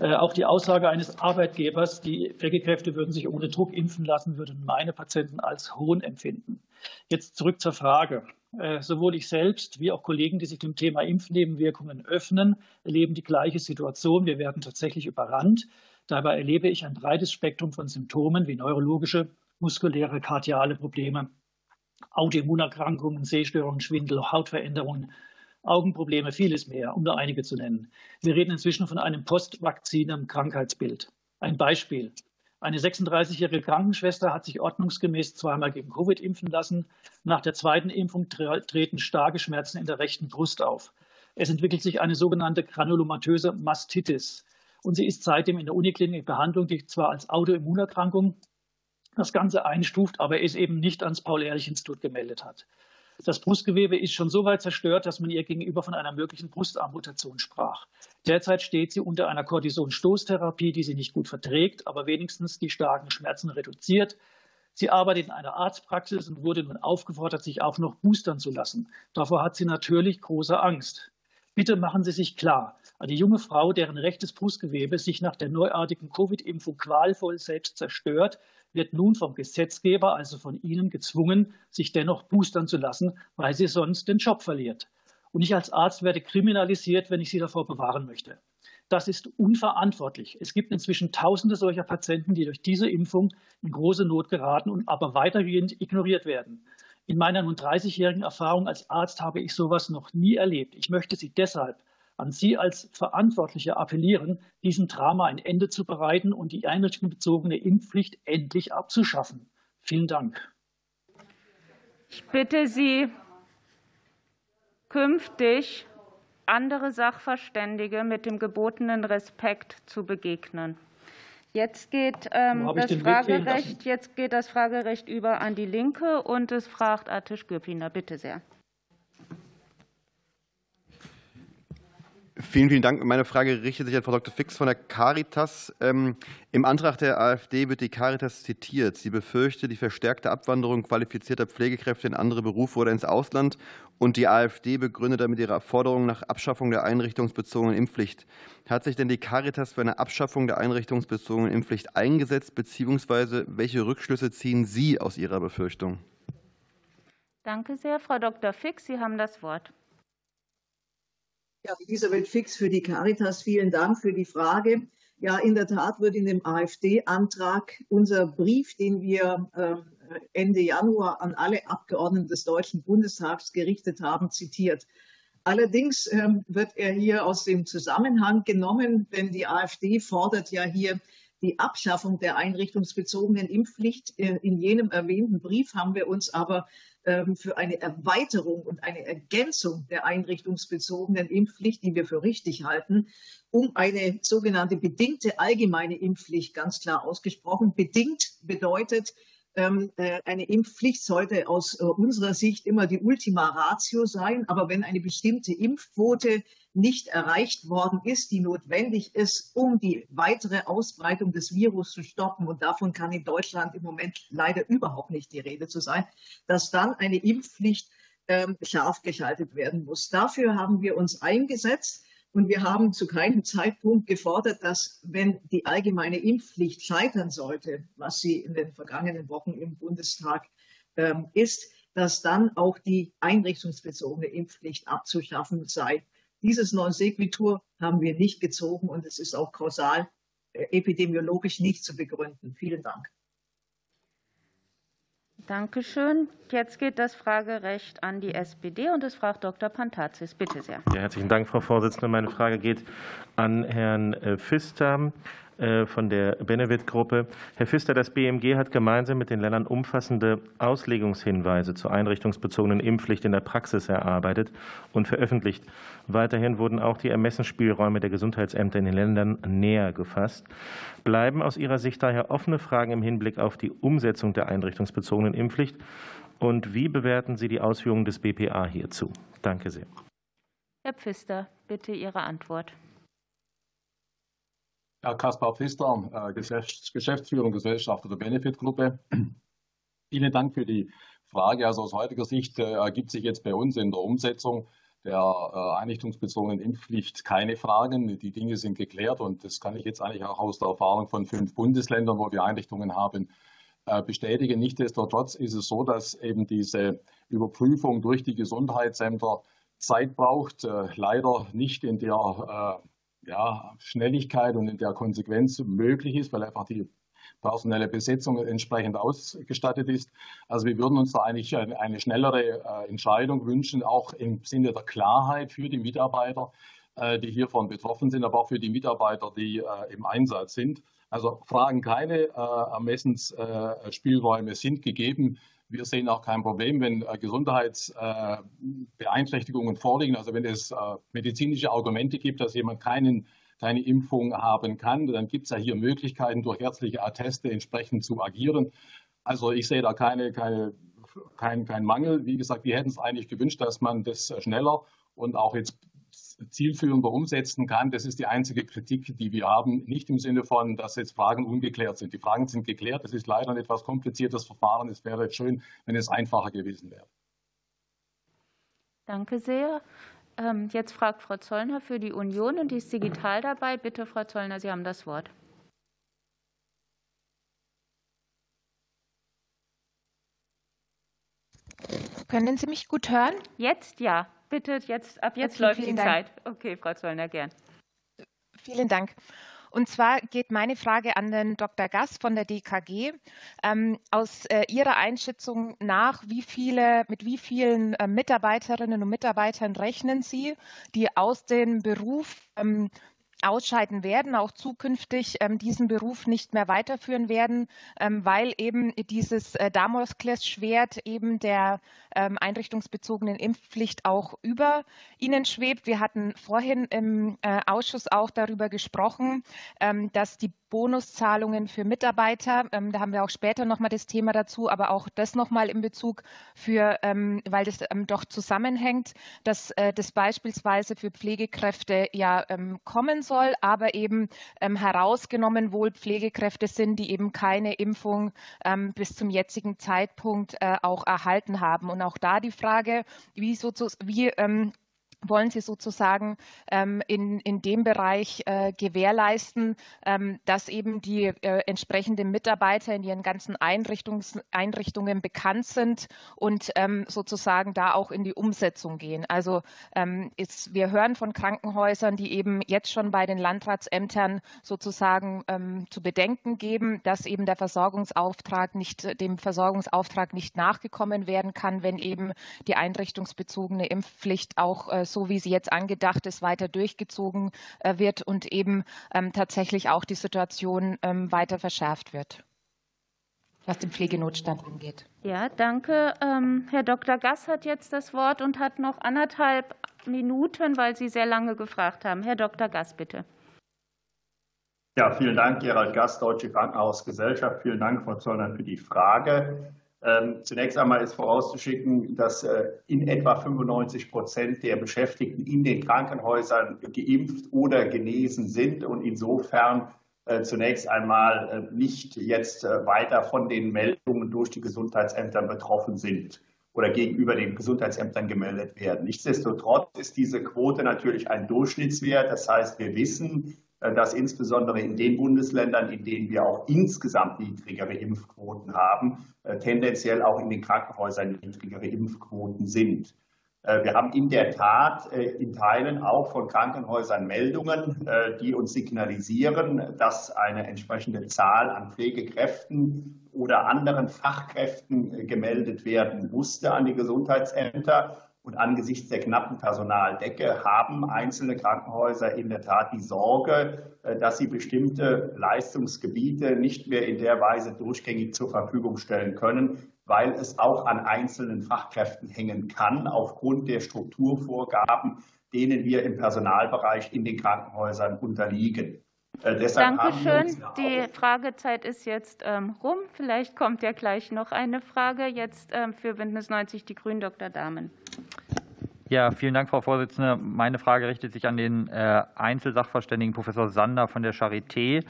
Äh, auch die Aussage eines Arbeitgebers, die Pflegekräfte würden sich ohne Druck impfen lassen, würden meine Patienten als Hohn empfinden. Jetzt zurück zur Frage. Äh, sowohl ich selbst wie auch Kollegen, die sich dem Thema Impfnebenwirkungen öffnen, erleben die gleiche Situation. Wir werden tatsächlich überrannt. Dabei erlebe ich ein breites Spektrum von Symptomen wie neurologische, muskuläre, kardiale Probleme, Autoimmunerkrankungen, Sehstörungen, Schwindel, Hautveränderungen, Augenprobleme, vieles mehr, um nur einige zu nennen. Wir reden inzwischen von einem postvakzinem Krankheitsbild. Ein Beispiel. Eine 36-jährige Krankenschwester hat sich ordnungsgemäß zweimal gegen Covid impfen lassen. Nach der zweiten Impfung treten starke Schmerzen in der rechten Brust auf. Es entwickelt sich eine sogenannte granulomatöse Mastitis. Und sie ist seitdem in der Uniklinik in Behandlung, die zwar als Autoimmunerkrankung das Ganze einstuft, aber es eben nicht ans Paul-Ehrlich-Institut gemeldet hat. Das Brustgewebe ist schon so weit zerstört, dass man ihr gegenüber von einer möglichen Brustamputation sprach. Derzeit steht sie unter einer Cortisonstoßtherapie, die sie nicht gut verträgt, aber wenigstens die starken Schmerzen reduziert. Sie arbeitet in einer Arztpraxis und wurde nun aufgefordert, sich auch noch boostern zu lassen. Davor hat sie natürlich große Angst. Bitte machen Sie sich klar, eine junge Frau, deren rechtes Brustgewebe sich nach der neuartigen Covid-Impfung qualvoll selbst zerstört, wird nun vom Gesetzgeber, also von Ihnen, gezwungen, sich dennoch boostern zu lassen, weil sie sonst den Job verliert. Und ich als Arzt werde kriminalisiert, wenn ich sie davor bewahren möchte. Das ist unverantwortlich. Es gibt inzwischen Tausende solcher Patienten, die durch diese Impfung in große Not geraten und aber weitergehend ignoriert werden. In meiner nun 30-jährigen Erfahrung als Arzt habe ich sowas noch nie erlebt. Ich möchte Sie deshalb an Sie als Verantwortliche appellieren, diesem Drama ein Ende zu bereiten und die einrichtungsbezogene Impfpflicht endlich abzuschaffen. Vielen Dank. Ich bitte Sie, künftig andere Sachverständige mit dem gebotenen Respekt zu begegnen. Jetzt geht, ähm, das Fragerecht, jetzt geht das Fragerecht über an die Linke und es fragt Atisch Gürpiner. Bitte sehr. Vielen, vielen Dank. Meine Frage richtet sich an Frau Dr. Fix von der Caritas. Ähm, Im Antrag der AfD wird die Caritas zitiert. Sie befürchte die verstärkte Abwanderung qualifizierter Pflegekräfte in andere Berufe oder ins Ausland. Und die AfD begründet damit ihre Forderung nach Abschaffung der einrichtungsbezogenen Impfpflicht. Hat sich denn die Caritas für eine Abschaffung der einrichtungsbezogenen Impfpflicht eingesetzt, beziehungsweise welche Rückschlüsse ziehen Sie aus Ihrer Befürchtung? Danke sehr. Frau Dr. Fix, Sie haben das Wort. Ja, Elisabeth Fix für die Caritas, vielen Dank für die Frage. Ja, in der Tat wird in dem AfD-Antrag unser Brief, den wir äh, Ende Januar an alle Abgeordneten des Deutschen Bundestags gerichtet haben, zitiert. Allerdings ähm, wird er hier aus dem Zusammenhang genommen, denn die AfD fordert ja hier die Abschaffung der einrichtungsbezogenen Impfpflicht. Äh, in jenem erwähnten Brief haben wir uns aber ähm, für eine Erweiterung und eine Ergänzung der einrichtungsbezogenen Impfpflicht, die wir für richtig halten, um eine sogenannte bedingte allgemeine Impfpflicht ganz klar ausgesprochen. Bedingt bedeutet, ähm, äh, eine Impfpflicht sollte aus äh, unserer Sicht immer die Ultima Ratio sein. Aber wenn eine bestimmte Impfquote nicht erreicht worden ist, die notwendig ist, um die weitere Ausbreitung des Virus zu stoppen, und davon kann in Deutschland im Moment leider überhaupt nicht die Rede zu sein, dass dann eine Impfpflicht ähm, scharf geschaltet werden muss. Dafür haben wir uns eingesetzt. Und wir haben zu keinem Zeitpunkt gefordert, dass, wenn die allgemeine Impfpflicht scheitern sollte, was sie in den vergangenen Wochen im Bundestag ähm, ist, dass dann auch die einrichtungsbezogene Impfpflicht abzuschaffen sei. Dieses Non Sequitur haben wir nicht gezogen und es ist auch kausal äh, epidemiologisch nicht zu begründen. Vielen Dank. Danke schön. Jetzt geht das Fragerecht an die SPD und es fragt Dr. Pantazis. Bitte sehr. Ja, herzlichen Dank, Frau Vorsitzende. Meine Frage geht an Herrn äh, Pfister. Äh, von der Benevit-Gruppe. Herr Pfister, das BMG hat gemeinsam mit den Ländern umfassende Auslegungshinweise zur einrichtungsbezogenen Impfpflicht in der Praxis erarbeitet und veröffentlicht. Weiterhin wurden auch die Ermessensspielräume der Gesundheitsämter in den Ländern näher gefasst. Bleiben aus Ihrer Sicht daher offene Fragen im Hinblick auf die Umsetzung der einrichtungsbezogenen Impfpflicht? Und wie bewerten Sie die Ausführungen des BPA hierzu? Danke sehr. Herr Pfister, bitte Ihre Antwort. Herr Kaspar Pfister, äh, Geschäftsführer und Gesellschafter der Benefit-Gruppe. Vielen Dank für die Frage. Also aus heutiger Sicht ergibt sich jetzt bei uns in der Umsetzung der einrichtungsbezogenen Impfpflicht keine Fragen. Die Dinge sind geklärt und das kann ich jetzt eigentlich auch aus der Erfahrung von fünf Bundesländern, wo wir Einrichtungen haben, bestätigen. Nichtsdestotrotz ist es so, dass eben diese Überprüfung durch die Gesundheitsämter Zeit braucht, leider nicht in der ja, Schnelligkeit und in der Konsequenz möglich ist, weil einfach die personelle Besetzung entsprechend ausgestattet ist. Also wir würden uns da eigentlich eine schnellere Entscheidung wünschen, auch im Sinne der Klarheit für die Mitarbeiter, die hiervon betroffen sind, aber auch für die Mitarbeiter, die im Einsatz sind. Also Fragen keine, Ermessensspielräume sind gegeben. Wir sehen auch kein Problem, wenn Gesundheitsbeeinträchtigungen vorliegen. Also wenn es medizinische Argumente gibt, dass jemand keinen keine Impfung haben kann, dann gibt es ja hier Möglichkeiten, durch ärztliche Atteste entsprechend zu agieren. Also ich sehe da keine, keine, kein, kein Mangel. Wie gesagt, wir hätten es eigentlich gewünscht, dass man das schneller und auch jetzt zielführender umsetzen kann. Das ist die einzige Kritik, die wir haben. Nicht im Sinne von, dass jetzt Fragen ungeklärt sind. Die Fragen sind geklärt. Es ist leider ein etwas kompliziertes Verfahren. Es wäre schön, wenn es einfacher gewesen wäre. Danke sehr. Ähm, jetzt fragt Frau Zollner für die Union und die ist digital dabei. Bitte, Frau Zollner, Sie haben das Wort. Können Sie mich gut hören? Jetzt ja. Bitte, jetzt, ab jetzt okay, läuft die Dank. Zeit. Okay, Frau Zollner, gern. Vielen Dank. Und zwar geht meine Frage an den Dr. Gass von der DKG. Ähm, aus äh, Ihrer Einschätzung nach, wie viele, mit wie vielen äh, Mitarbeiterinnen und Mitarbeitern rechnen Sie, die aus dem Beruf ähm, ausscheiden werden, auch zukünftig ähm, diesen Beruf nicht mehr weiterführen werden, ähm, weil eben dieses äh, Damoklesschwert eben der ähm, einrichtungsbezogenen Impfpflicht auch über ihnen schwebt. Wir hatten vorhin im äh, Ausschuss auch darüber gesprochen, dass die Bonuszahlungen für Mitarbeiter. Da haben wir auch später nochmal das Thema dazu, aber auch das nochmal in Bezug für, weil das doch zusammenhängt, dass äh, das beispielsweise für Pflegekräfte ja kommen soll, aber eben herausgenommen wohl Pflegekräfte sind, die eben keine Impfung bis zum jetzigen Zeitpunkt äh, auch erhalten haben. Und auch da die Frage, wie, so, wie wollen Sie sozusagen ähm, in, in dem Bereich äh, gewährleisten, ähm, dass eben die äh, entsprechenden Mitarbeiter in ihren ganzen Einrichtungs, Einrichtungen bekannt sind und ähm, sozusagen da auch in die Umsetzung gehen. Also ist, wir hören von Krankenhäusern, die eben jetzt schon bei den Landratsämtern sozusagen zu bedenken geben, dass eben der Versorgungsauftrag nicht, dem Versorgungsauftrag nicht nachgekommen werden kann, wenn eben die einrichtungsbezogene Impfpflicht auch äh, so wie sie jetzt angedacht ist, weiter durchgezogen äh, wird und eben ähm, tatsächlich auch die Situation ähm, weiter verschärft wird was den Pflegenotstand angeht. Ja, danke. Ähm, Herr Dr. Gass hat jetzt das Wort und hat noch anderthalb Minuten, weil Sie sehr lange gefragt haben. Herr Dr. Gass, bitte. Ja, vielen Dank, Gerald Gass, Deutsche Krankenhausgesellschaft. Vielen Dank, Frau Zollner, für die Frage. Ähm, zunächst einmal ist vorauszuschicken, dass äh, in etwa 95 Prozent der Beschäftigten in den Krankenhäusern geimpft oder genesen sind und insofern äh, zunächst einmal äh, nicht jetzt weiter von den Meldungen durch die Gesundheitsämter betroffen sind oder gegenüber den Gesundheitsämtern gemeldet werden. Nichtsdestotrotz ist diese Quote natürlich ein Durchschnittswert. Das heißt, wir wissen, dass insbesondere in den Bundesländern, in denen wir auch insgesamt niedrigere Impfquoten haben, äh, tendenziell auch in den Krankenhäusern niedrigere Impfquoten sind. Äh, wir haben in der Tat in Teilen auch von Krankenhäusern Meldungen, die uns signalisieren, dass eine entsprechende Zahl an Pflegekräften oder anderen Fachkräften gemeldet werden musste an die Gesundheitsämter. Und angesichts der knappen Personaldecke haben einzelne Krankenhäuser in der Tat die Sorge, äh, dass sie bestimmte Leistungsgebiete nicht mehr in der Weise durchgängig zur Verfügung stellen können, weil es auch an einzelnen Fachkräften hängen kann, aufgrund der Strukturvorgaben, denen wir im Personalbereich in den Krankenhäusern unterliegen. Äh, Dankeschön. Die Fragezeit ist jetzt ähm, rum. Vielleicht kommt ja gleich noch eine Frage. Jetzt ähm, für Bündnis 90 Die Grünen, Dr. Dahmen. Ja, vielen Dank, Frau Vorsitzende. Meine Frage richtet sich an den äh, Einzelsachverständigen Professor Sander von der Charité.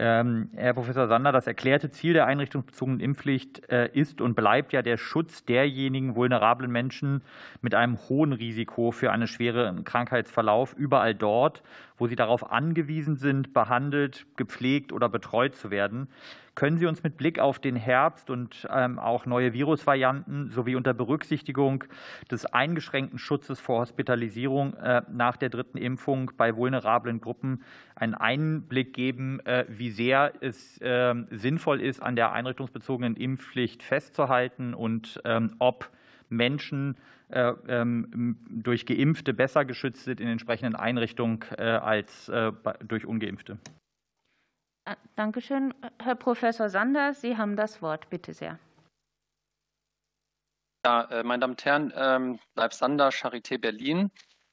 Ähm, Herr Professor Sander, das erklärte Ziel der einrichtungsbezogenen Impfpflicht äh, ist und bleibt ja der Schutz derjenigen vulnerablen Menschen mit einem hohen Risiko für einen schweren Krankheitsverlauf überall dort, wo sie darauf angewiesen sind, behandelt, gepflegt oder betreut zu werden. Können Sie uns mit Blick auf den Herbst und ähm, auch neue Virusvarianten sowie unter Berücksichtigung des eingeschränkten Schutzes vor Hospitalisierung äh, nach der dritten Impfung bei vulnerablen Gruppen einen Einblick geben, äh, wie sehr es ähm, sinnvoll ist, an der einrichtungsbezogenen Impfpflicht festzuhalten und ähm, ob Menschen äh, durch Geimpfte besser geschützt sind in entsprechenden Einrichtungen als durch Ungeimpfte? Äh, Danke schön. Herr Professor Sander, Sie haben das Wort. Bitte sehr. Ja, äh, meine Damen und Herren, ähm, Leib Sander, Charité Berlin.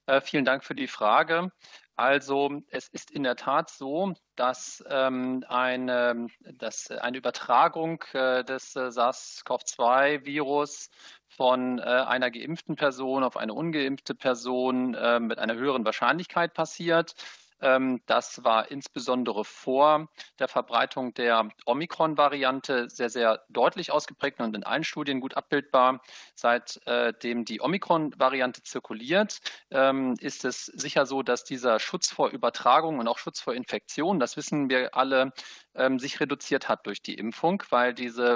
Äh, vielen Dank für die Frage. Also es ist in der Tat so, dass, ähm, eine, dass eine Übertragung des SARS-CoV-2-Virus von einer geimpften Person auf eine ungeimpfte Person mit einer höheren Wahrscheinlichkeit passiert. Ähm, das war insbesondere vor der Verbreitung der Omikron-Variante sehr, sehr deutlich ausgeprägt und in allen Studien gut abbildbar. Seitdem die Omikron-Variante zirkuliert, ähm, ist es sicher so, dass dieser Schutz vor Übertragung und auch Schutz vor Infektion, das wissen wir alle, ähm, sich reduziert hat durch die Impfung, weil diese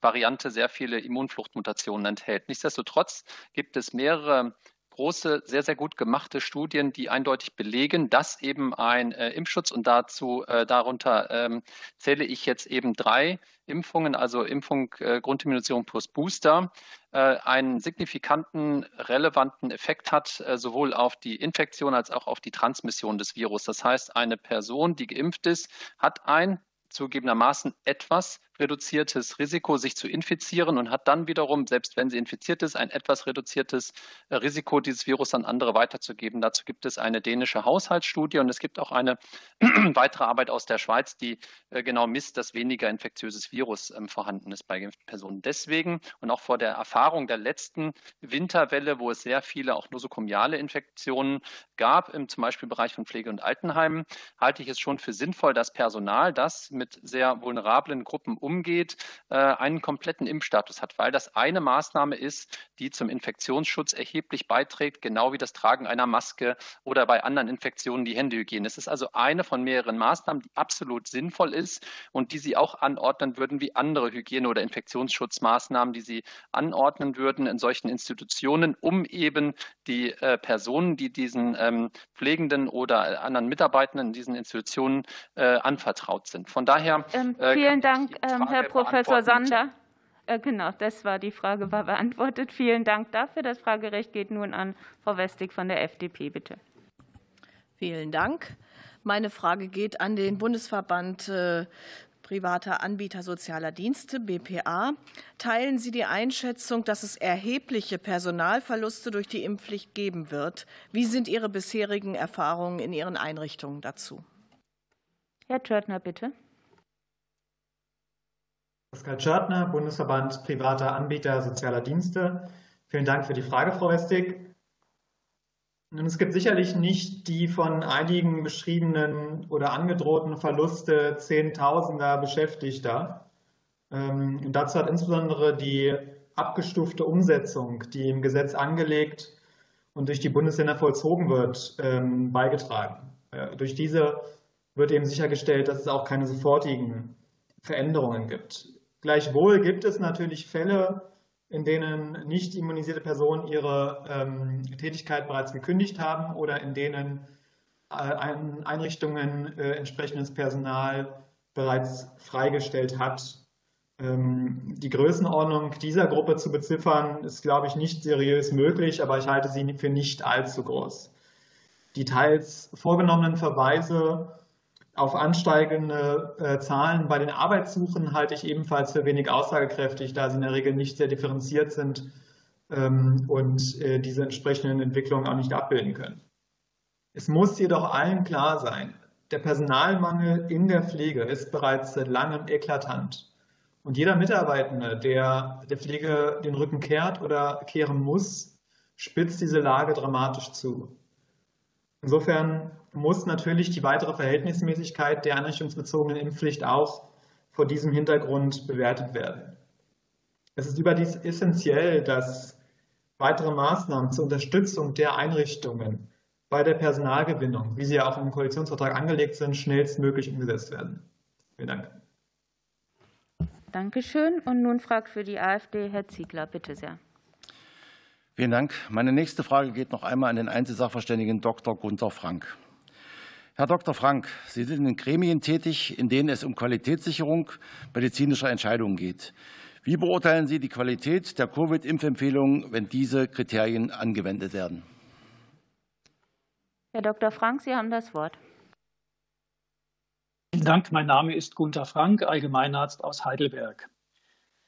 Variante sehr viele Immunfluchtmutationen enthält. Nichtsdestotrotz gibt es mehrere große, sehr, sehr gut gemachte Studien, die eindeutig belegen, dass eben ein äh, Impfschutz und dazu äh, darunter ähm, zähle ich jetzt eben drei Impfungen, also Impfung äh, Grundimmunisierung plus Booster, äh, einen signifikanten, relevanten Effekt hat, äh, sowohl auf die Infektion als auch auf die Transmission des Virus. Das heißt, eine Person, die geimpft ist, hat ein zugegebenermaßen etwas reduziertes Risiko, sich zu infizieren und hat dann wiederum, selbst wenn sie infiziert ist, ein etwas reduziertes äh, Risiko, dieses Virus an andere weiterzugeben. Dazu gibt es eine dänische Haushaltsstudie und es gibt auch eine weitere Arbeit aus der Schweiz, die äh, genau misst, dass weniger infektiöses Virus ähm, vorhanden ist bei geimpften Personen. Deswegen und auch vor der Erfahrung der letzten Winterwelle, wo es sehr viele auch nosokomiale Infektionen gab, im zum Beispiel Bereich von Pflege- und Altenheimen, halte ich es schon für sinnvoll, dass Personal, das mit sehr vulnerablen Gruppen umgeht, äh, einen kompletten Impfstatus hat, weil das eine Maßnahme ist, die zum Infektionsschutz erheblich beiträgt, genau wie das Tragen einer Maske oder bei anderen Infektionen die Händehygiene. Es ist also eine von mehreren Maßnahmen, die absolut sinnvoll ist und die Sie auch anordnen würden wie andere Hygiene- oder Infektionsschutzmaßnahmen, die Sie anordnen würden in solchen Institutionen, um eben die äh, Personen, die diesen ähm, Pflegenden oder anderen Mitarbeitenden in diesen Institutionen äh, anvertraut sind. Von daher. Ähm, vielen Dank, ähm, Herr Professor Sander. Äh, genau, das war die Frage, war beantwortet. Vielen Dank dafür. Das Fragerecht geht nun an Frau Westig von der FDP, bitte. Vielen Dank. Meine Frage geht an den Bundesverband äh, privater Anbieter sozialer Dienste, BPA. Teilen Sie die Einschätzung, dass es erhebliche Personalverluste durch die Impfpflicht geben wird? Wie sind Ihre bisherigen Erfahrungen in Ihren Einrichtungen dazu? Herr Törtner, bitte. Pascal Schörtner, Bundesverband privater Anbieter sozialer Dienste. Vielen Dank für die Frage, Frau Westig. Nun, es gibt sicherlich nicht die von einigen beschriebenen oder angedrohten Verluste Zehntausender Beschäftigter. Ähm, und dazu hat insbesondere die abgestufte Umsetzung, die im Gesetz angelegt und durch die Bundesländer vollzogen wird, ähm, beigetragen. Durch diese wird eben sichergestellt, dass es auch keine sofortigen Veränderungen gibt. Gleichwohl gibt es natürlich Fälle, in denen nicht immunisierte Personen ihre ähm, Tätigkeit bereits gekündigt haben oder in denen äh, Einrichtungen äh, entsprechendes Personal bereits freigestellt hat. Ähm, die Größenordnung dieser Gruppe zu beziffern, ist, glaube ich, nicht seriös möglich, aber ich halte sie für nicht allzu groß. Die teils vorgenommenen Verweise auf ansteigende äh, Zahlen bei den Arbeitssuchen halte ich ebenfalls für wenig aussagekräftig, da sie in der Regel nicht sehr differenziert sind ähm, und äh, diese entsprechenden Entwicklungen auch nicht abbilden können. Es muss jedoch allen klar sein, der Personalmangel in der Pflege ist bereits seit langem eklatant. Und jeder Mitarbeitende, der der Pflege den Rücken kehrt oder kehren muss, spitzt diese Lage dramatisch zu. Insofern muss natürlich die weitere Verhältnismäßigkeit der einrichtungsbezogenen Impfpflicht auch vor diesem Hintergrund bewertet werden. Es ist überdies essentiell, dass weitere Maßnahmen zur Unterstützung der Einrichtungen bei der Personalgewinnung, wie sie ja auch im Koalitionsvertrag angelegt sind, schnellstmöglich umgesetzt werden. Vielen Dank. Dankeschön. Und nun fragt für die AfD Herr Ziegler. Bitte sehr. Vielen Dank. Meine nächste Frage geht noch einmal an den Einzelsachverständigen Dr. Gunther Frank. Herr Dr. Frank, Sie sind in Gremien tätig, in denen es um Qualitätssicherung medizinischer Entscheidungen geht. Wie beurteilen Sie die Qualität der Covid-Impfempfehlungen, wenn diese Kriterien angewendet werden? Herr Dr. Frank, Sie haben das Wort. Vielen Dank. Mein Name ist Gunther Frank, Allgemeinarzt aus Heidelberg.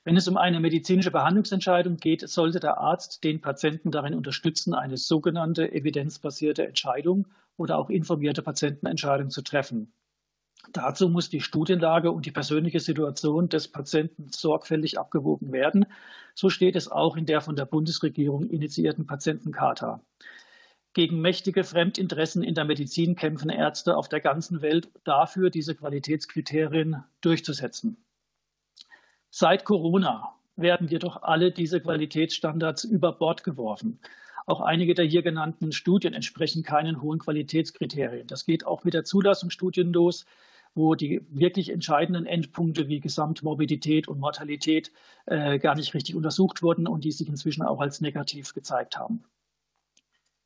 Wenn es um eine medizinische Behandlungsentscheidung geht, sollte der Arzt den Patienten darin unterstützen, eine sogenannte evidenzbasierte Entscheidung oder auch informierte Patientenentscheidung zu treffen. Dazu muss die Studienlage und die persönliche Situation des Patienten sorgfältig abgewogen werden. So steht es auch in der von der Bundesregierung initiierten Patientencharta. Gegen mächtige Fremdinteressen in der Medizin kämpfen Ärzte auf der ganzen Welt dafür, diese Qualitätskriterien durchzusetzen. Seit Corona werden jedoch alle diese Qualitätsstandards über Bord geworfen. Auch einige der hier genannten Studien entsprechen keinen hohen Qualitätskriterien. Das geht auch mit der Zulassungsstudien los, wo die wirklich entscheidenden Endpunkte wie Gesamtmorbidität und Mortalität äh, gar nicht richtig untersucht wurden und die sich inzwischen auch als negativ gezeigt haben.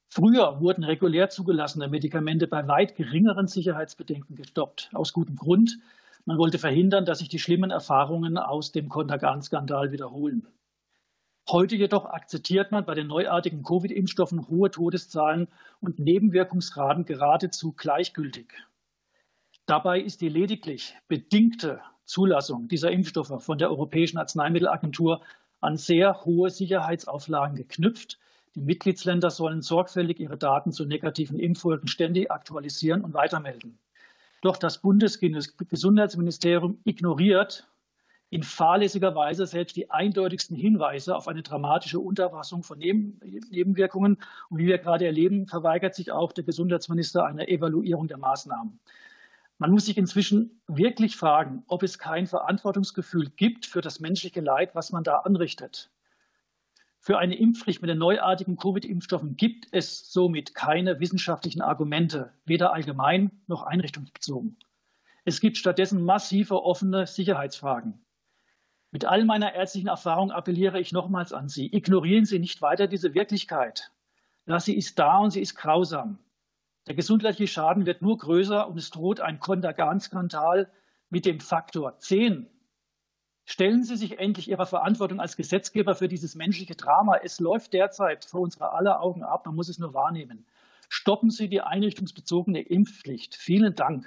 Früher wurden regulär zugelassene Medikamente bei weit geringeren Sicherheitsbedenken gestoppt, aus gutem Grund. Man wollte verhindern, dass sich die schlimmen Erfahrungen aus dem Kontergan-Skandal wiederholen. Heute jedoch akzeptiert man bei den neuartigen Covid-Impfstoffen hohe Todeszahlen und Nebenwirkungsraten geradezu gleichgültig. Dabei ist die lediglich bedingte Zulassung dieser Impfstoffe von der Europäischen Arzneimittelagentur an sehr hohe Sicherheitsauflagen geknüpft, die Mitgliedsländer sollen sorgfältig ihre Daten zu negativen Impffolgen ständig aktualisieren und weitermelden. Doch das Bundesgesundheitsministerium ignoriert in fahrlässiger Weise selbst die eindeutigsten Hinweise auf eine dramatische Unterfassung von Nebenwirkungen. Und wie wir gerade erleben, verweigert sich auch der Gesundheitsminister einer Evaluierung der Maßnahmen. Man muss sich inzwischen wirklich fragen, ob es kein Verantwortungsgefühl gibt für das menschliche Leid, was man da anrichtet. Für eine Impfpflicht mit den neuartigen Covid-Impfstoffen gibt es somit keine wissenschaftlichen Argumente, weder allgemein noch einrichtungsbezogen. Es gibt stattdessen massive offene Sicherheitsfragen. Mit all meiner ärztlichen Erfahrung appelliere ich nochmals an Sie. Ignorieren Sie nicht weiter diese Wirklichkeit. Ja, sie ist da und sie ist grausam. Der gesundheitliche Schaden wird nur größer und es droht ein Kontergan-Skandal mit dem Faktor 10 Stellen Sie sich endlich Ihrer Verantwortung als Gesetzgeber für dieses menschliche Drama. Es läuft derzeit vor unserer aller Augen ab. Man muss es nur wahrnehmen. Stoppen Sie die einrichtungsbezogene Impfpflicht. Vielen Dank.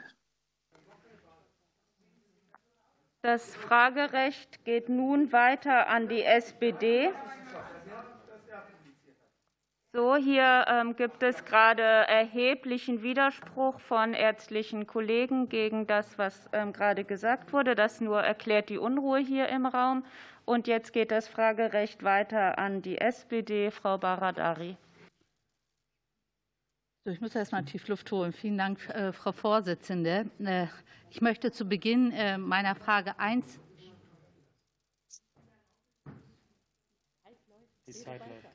Das Fragerecht geht nun weiter an die SPD. So, hier ähm, gibt es gerade erheblichen Widerspruch von ärztlichen Kollegen gegen das, was ähm, gerade gesagt wurde. Das nur erklärt die Unruhe hier im Raum. Und jetzt geht das Fragerecht weiter an die SPD. Frau Baradari. Ich muss erst mal tief Luft holen. Vielen Dank, äh, Frau Vorsitzende. Äh, ich möchte zu Beginn äh, meiner Frage 1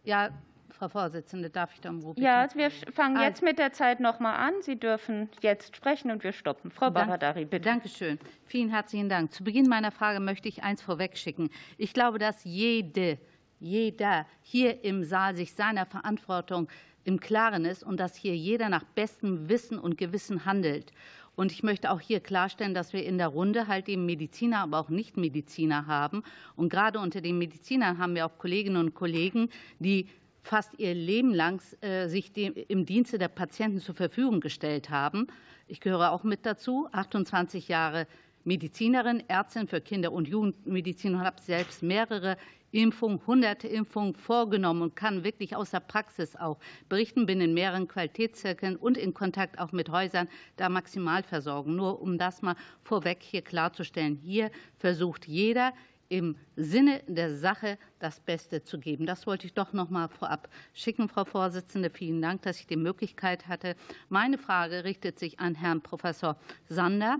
Ja, Frau Vorsitzende, darf ich da um Ja, wir fangen ah, jetzt mit der Zeit noch mal an. Sie dürfen jetzt sprechen und wir stoppen. Frau Baradari, bitte. Danke schön. Vielen herzlichen Dank. Zu Beginn meiner Frage möchte ich eins vorwegschicken. Ich glaube, dass jede, jeder hier im Saal sich seiner Verantwortung im Klaren ist und dass hier jeder nach bestem Wissen und Gewissen handelt. Und ich möchte auch hier klarstellen, dass wir in der Runde halt eben Mediziner, aber auch Nichtmediziner haben. Und gerade unter den Medizinern haben wir auch Kolleginnen und Kollegen, die fast ihr Leben lang äh, sich im Dienste der Patienten zur Verfügung gestellt haben. Ich gehöre auch mit dazu, 28 Jahre Medizinerin, Ärztin für Kinder- und Jugendmedizin und habe selbst mehrere Impfungen, hunderte Impfungen vorgenommen und kann wirklich aus der Praxis auch berichten, bin in mehreren Qualitätszirkeln und in Kontakt auch mit Häusern der Maximalversorgung. Nur um das mal vorweg hier klarzustellen. Hier versucht jeder im Sinne der Sache das Beste zu geben. Das wollte ich doch noch mal vorab schicken, Frau Vorsitzende. Vielen Dank, dass ich die Möglichkeit hatte. Meine Frage richtet sich an Herrn Professor Sander.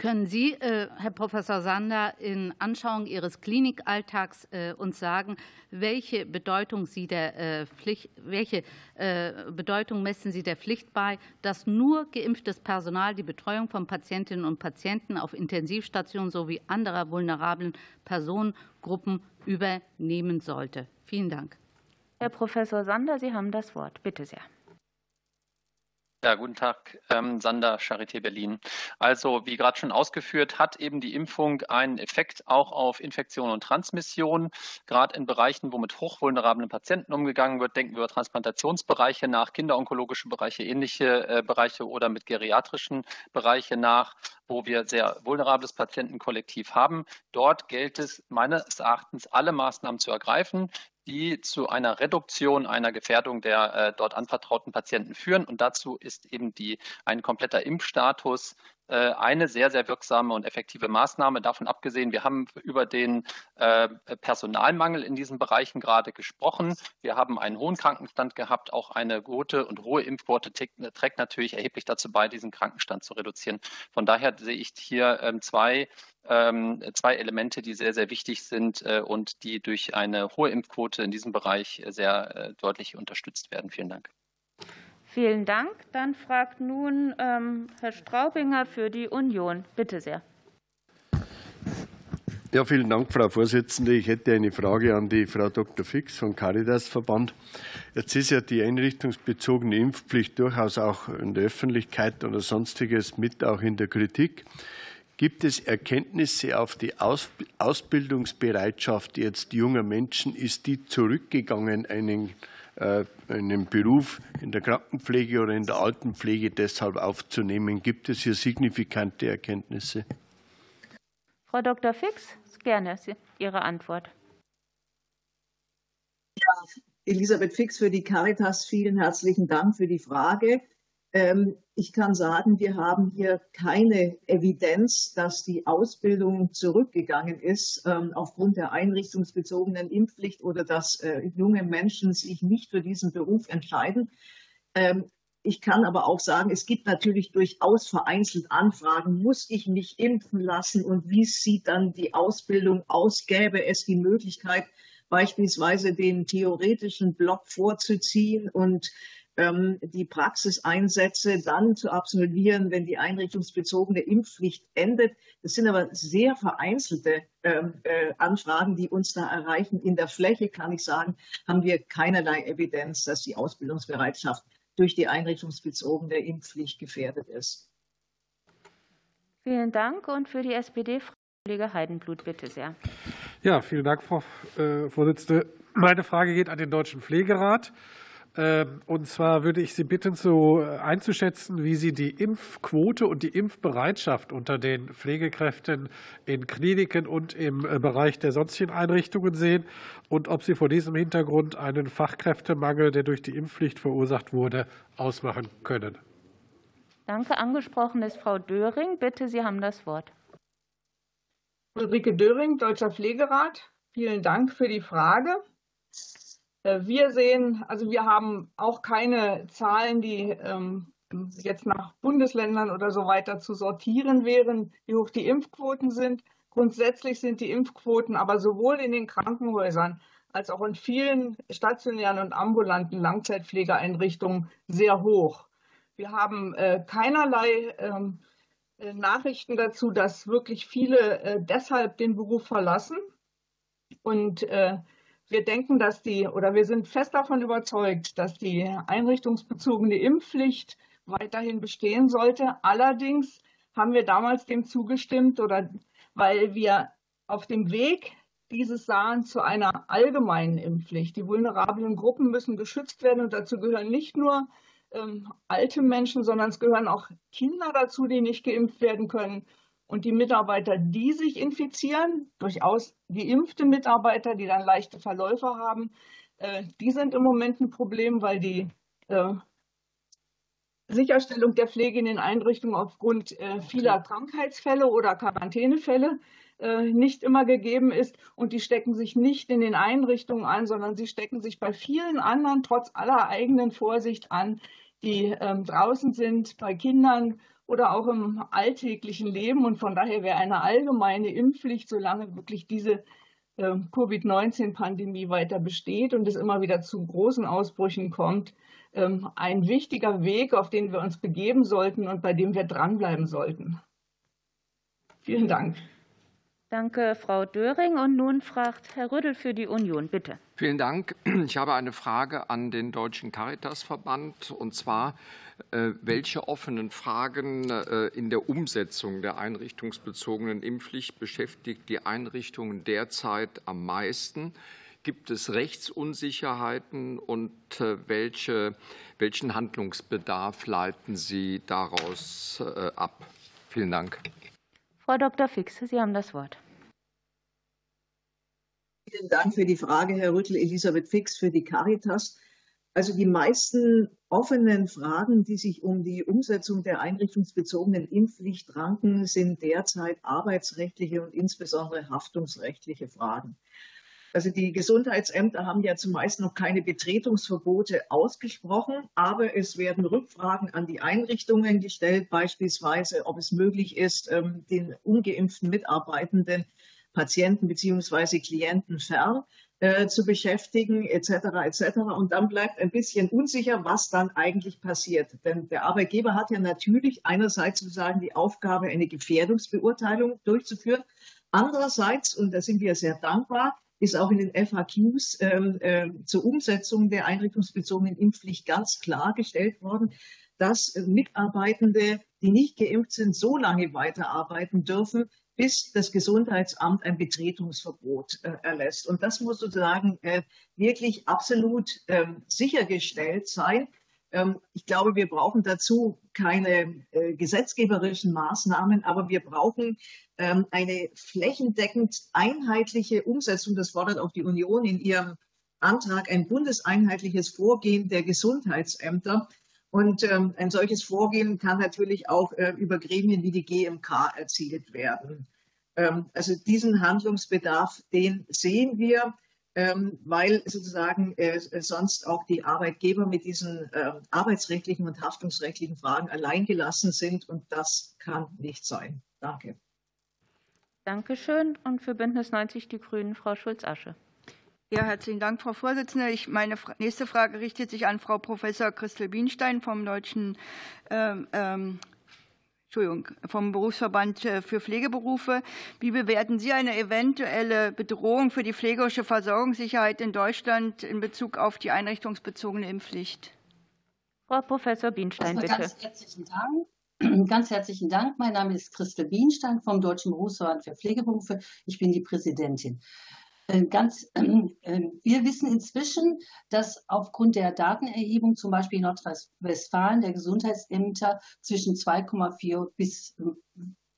Können Sie, äh, Herr Professor Sander, in Anschauung Ihres Klinikalltags äh, uns sagen, welche Bedeutung, Sie der äh, Pflicht, welche Bedeutung messen Sie der Pflicht bei, dass nur geimpftes Personal die Betreuung von Patientinnen und Patienten auf Intensivstationen sowie anderer vulnerablen Personengruppen übernehmen sollte? Vielen Dank. Herr Professor Sander, Sie haben das Wort. Bitte sehr. Ja, guten Tag, ähm, Sander, Charité Berlin. Also, wie gerade schon ausgeführt, hat eben die Impfung einen Effekt auch auf Infektion und Transmission. Gerade in Bereichen, wo mit hochvulnerablen Patienten umgegangen wird, denken wir über Transplantationsbereiche nach, kinderonkologische Bereiche, ähnliche äh, Bereiche oder mit geriatrischen Bereiche nach, wo wir sehr vulnerables Patientenkollektiv haben. Dort gilt es meines Erachtens, alle Maßnahmen zu ergreifen, die zu einer Reduktion einer Gefährdung der äh, dort anvertrauten Patienten führen. Und dazu ist eben die, ein kompletter Impfstatus eine sehr, sehr wirksame und effektive Maßnahme. Davon abgesehen, wir haben über den äh, Personalmangel in diesen Bereichen gerade gesprochen. Wir haben einen hohen Krankenstand gehabt. Auch eine gute und hohe Impfquote trägt natürlich erheblich dazu bei, diesen Krankenstand zu reduzieren. Von daher sehe ich hier ähm, zwei ähm, zwei Elemente, die sehr, sehr wichtig sind äh, und die durch eine hohe Impfquote in diesem Bereich sehr deutlich unterstützt werden. Vielen Dank. Vielen Dank. Dann fragt nun ähm, Herr Straubinger für die Union. Bitte sehr. Ja, vielen Dank, Frau Vorsitzende. Ich hätte eine Frage an die Frau Dr. Fix vom Caritas-Verband. Jetzt ist ja die einrichtungsbezogene Impfpflicht durchaus auch in der Öffentlichkeit oder sonstiges mit auch in der Kritik. Gibt es Erkenntnisse auf die Ausbildungsbereitschaft jetzt junger Menschen? Ist die zurückgegangen, einen äh, einen Beruf in der Krankenpflege oder in der Altenpflege deshalb aufzunehmen? Gibt es hier signifikante Erkenntnisse? Frau Dr. Fix, gerne Ihre Antwort. Ja, Elisabeth Fix für die Caritas, vielen herzlichen Dank für die Frage. Ähm, ich kann sagen, wir haben hier keine Evidenz, dass die Ausbildung zurückgegangen ist ähm, aufgrund der einrichtungsbezogenen Impfpflicht oder dass äh, junge Menschen sich nicht für diesen Beruf entscheiden. Ähm, ich kann aber auch sagen, es gibt natürlich durchaus vereinzelt Anfragen, muss ich mich impfen lassen und wie sieht dann die Ausbildung aus? Gäbe es die Möglichkeit, beispielsweise den theoretischen Block vorzuziehen und ähm, die Praxiseinsätze dann zu absolvieren, wenn die einrichtungsbezogene Impfpflicht endet. Das sind aber sehr vereinzelte ähm, äh, Anfragen, die uns da erreichen. In der Fläche kann ich sagen, haben wir keinerlei Evidenz, dass die Ausbildungsbereitschaft durch die einrichtungsbezogene Impfpflicht gefährdet ist. Vielen Dank. Und für die SPD, Frau Kollege Heidenblut, bitte sehr. Ja, vielen Dank, Frau äh, Vorsitzende. Meine Frage geht an den Deutschen Pflegerat. Ähm, und zwar würde ich Sie bitten, so äh, einzuschätzen, wie Sie die Impfquote und die Impfbereitschaft unter den Pflegekräften in Kliniken und im äh, Bereich der sonstigen Einrichtungen sehen und ob Sie vor diesem Hintergrund einen Fachkräftemangel, der durch die Impfpflicht verursacht wurde, ausmachen können. Danke. Angesprochen ist Frau Döring. Bitte, Sie haben das Wort. Ulrike Döring, Deutscher Pflegerat. Vielen Dank für die Frage. Äh, wir sehen, also wir haben auch keine Zahlen, die ähm, jetzt nach Bundesländern oder so weiter zu sortieren wären, wie hoch die Impfquoten sind. Grundsätzlich sind die Impfquoten aber sowohl in den Krankenhäusern als auch in vielen stationären und ambulanten Langzeitpflegeeinrichtungen sehr hoch. Wir haben äh, keinerlei ähm, äh, Nachrichten dazu, dass wirklich viele deshalb den Beruf verlassen. Und wir denken, dass die, oder wir sind fest davon überzeugt, dass die einrichtungsbezogene Impfpflicht weiterhin bestehen sollte. Allerdings haben wir damals dem zugestimmt oder weil wir auf dem Weg dieses sahen zu einer allgemeinen Impfpflicht. Die vulnerablen Gruppen müssen geschützt werden und dazu gehören nicht nur ähm, alte Menschen, sondern es gehören auch Kinder dazu, die nicht geimpft werden können. Und die Mitarbeiter, die sich infizieren, durchaus geimpfte Mitarbeiter, die dann leichte Verläufe haben, äh, die sind im Moment ein Problem, weil die äh, Sicherstellung der Pflege in den Einrichtungen aufgrund äh, vieler Krankheitsfälle oder Quarantänefälle nicht immer gegeben ist. Und die stecken sich nicht in den Einrichtungen an, sondern sie stecken sich bei vielen anderen trotz aller eigenen Vorsicht an, die ähm, draußen sind, bei Kindern oder auch im alltäglichen Leben. Und von daher wäre eine allgemeine Impfpflicht, solange wirklich diese ähm, Covid-19-Pandemie weiter besteht und es immer wieder zu großen Ausbrüchen kommt, ähm, ein wichtiger Weg, auf den wir uns begeben sollten und bei dem wir dranbleiben sollten. Vielen Dank. Danke, Frau Döring. Und nun fragt Herr Rüddel für die Union. Bitte. Vielen Dank. Ich habe eine Frage an den Deutschen Caritasverband, und zwar, welche offenen Fragen äh, in der Umsetzung der einrichtungsbezogenen Impfpflicht beschäftigt die Einrichtungen derzeit am meisten? Gibt es Rechtsunsicherheiten und äh, welche, welchen Handlungsbedarf leiten Sie daraus ab? Vielen Dank. Frau Dr. Fix, Sie haben das Wort. Vielen Dank für die Frage, Herr Rüttel. Elisabeth Fix für die Caritas. Also die meisten offenen Fragen, die sich um die Umsetzung der einrichtungsbezogenen Impfpflicht ranken, sind derzeit arbeitsrechtliche und insbesondere haftungsrechtliche Fragen. Also die Gesundheitsämter haben ja zumeist noch keine Betretungsverbote ausgesprochen, aber es werden Rückfragen an die Einrichtungen gestellt, beispielsweise, ob es möglich ist, ähm, den ungeimpften Mitarbeitenden Patienten beziehungsweise Klienten fern äh, zu beschäftigen, etc. etc. Und dann bleibt ein bisschen unsicher, was dann eigentlich passiert. Denn der Arbeitgeber hat ja natürlich einerseits sozusagen die Aufgabe, eine Gefährdungsbeurteilung durchzuführen. Andererseits, und da sind wir sehr dankbar, ist auch in den FAQs ähm, äh, zur Umsetzung der einrichtungsbezogenen Impfpflicht ganz klar gestellt worden, dass Mitarbeitende, die nicht geimpft sind, so lange weiterarbeiten dürfen, bis das Gesundheitsamt ein Betretungsverbot äh, erlässt. Und das muss sozusagen äh, wirklich absolut ähm, sichergestellt sein. Ähm, ich glaube, wir brauchen dazu keine äh, gesetzgeberischen Maßnahmen, aber wir brauchen ähm, eine flächendeckend einheitliche Umsetzung. Das fordert auch die Union in ihrem Antrag ein bundeseinheitliches Vorgehen der Gesundheitsämter. Und ähm, ein solches Vorgehen kann natürlich auch äh, über Gremien wie die GMK erzielt werden. also diesen Handlungsbedarf, den sehen wir, weil sozusagen äh, sonst auch die Arbeitgeber mit diesen arbeitsrechtlichen und haftungsrechtlichen Fragen alleingelassen sind. Und das kann nicht sein. Danke. Dankeschön. Und für Bündnis 90 Die Grünen, Frau Schulz-Asche. Ja, herzlichen Dank, Frau Vorsitzende. Ich, meine nächste Frage richtet sich an Frau Professor Christel Bienstein vom Deutschen ähm, ähm, Entschuldigung, vom Berufsverband äh, für Pflegeberufe. Wie bewerten Sie eine eventuelle Bedrohung für die pflegerische Versorgungssicherheit in Deutschland in Bezug auf die einrichtungsbezogene Impfpflicht? Frau Professor Bienstein, bitte. Ganz herzlichen Dank. Ganz herzlichen Dank. Mein Name ist Christel Bienstein vom Deutschen Berufsverband für Pflegeberufe. Ich bin die Präsidentin. Äh, ganz, äh, wir wissen inzwischen, dass aufgrund der Datenerhebung zum Beispiel in Nordrhein-Westfalen der Gesundheitsämter zwischen 2,4 bis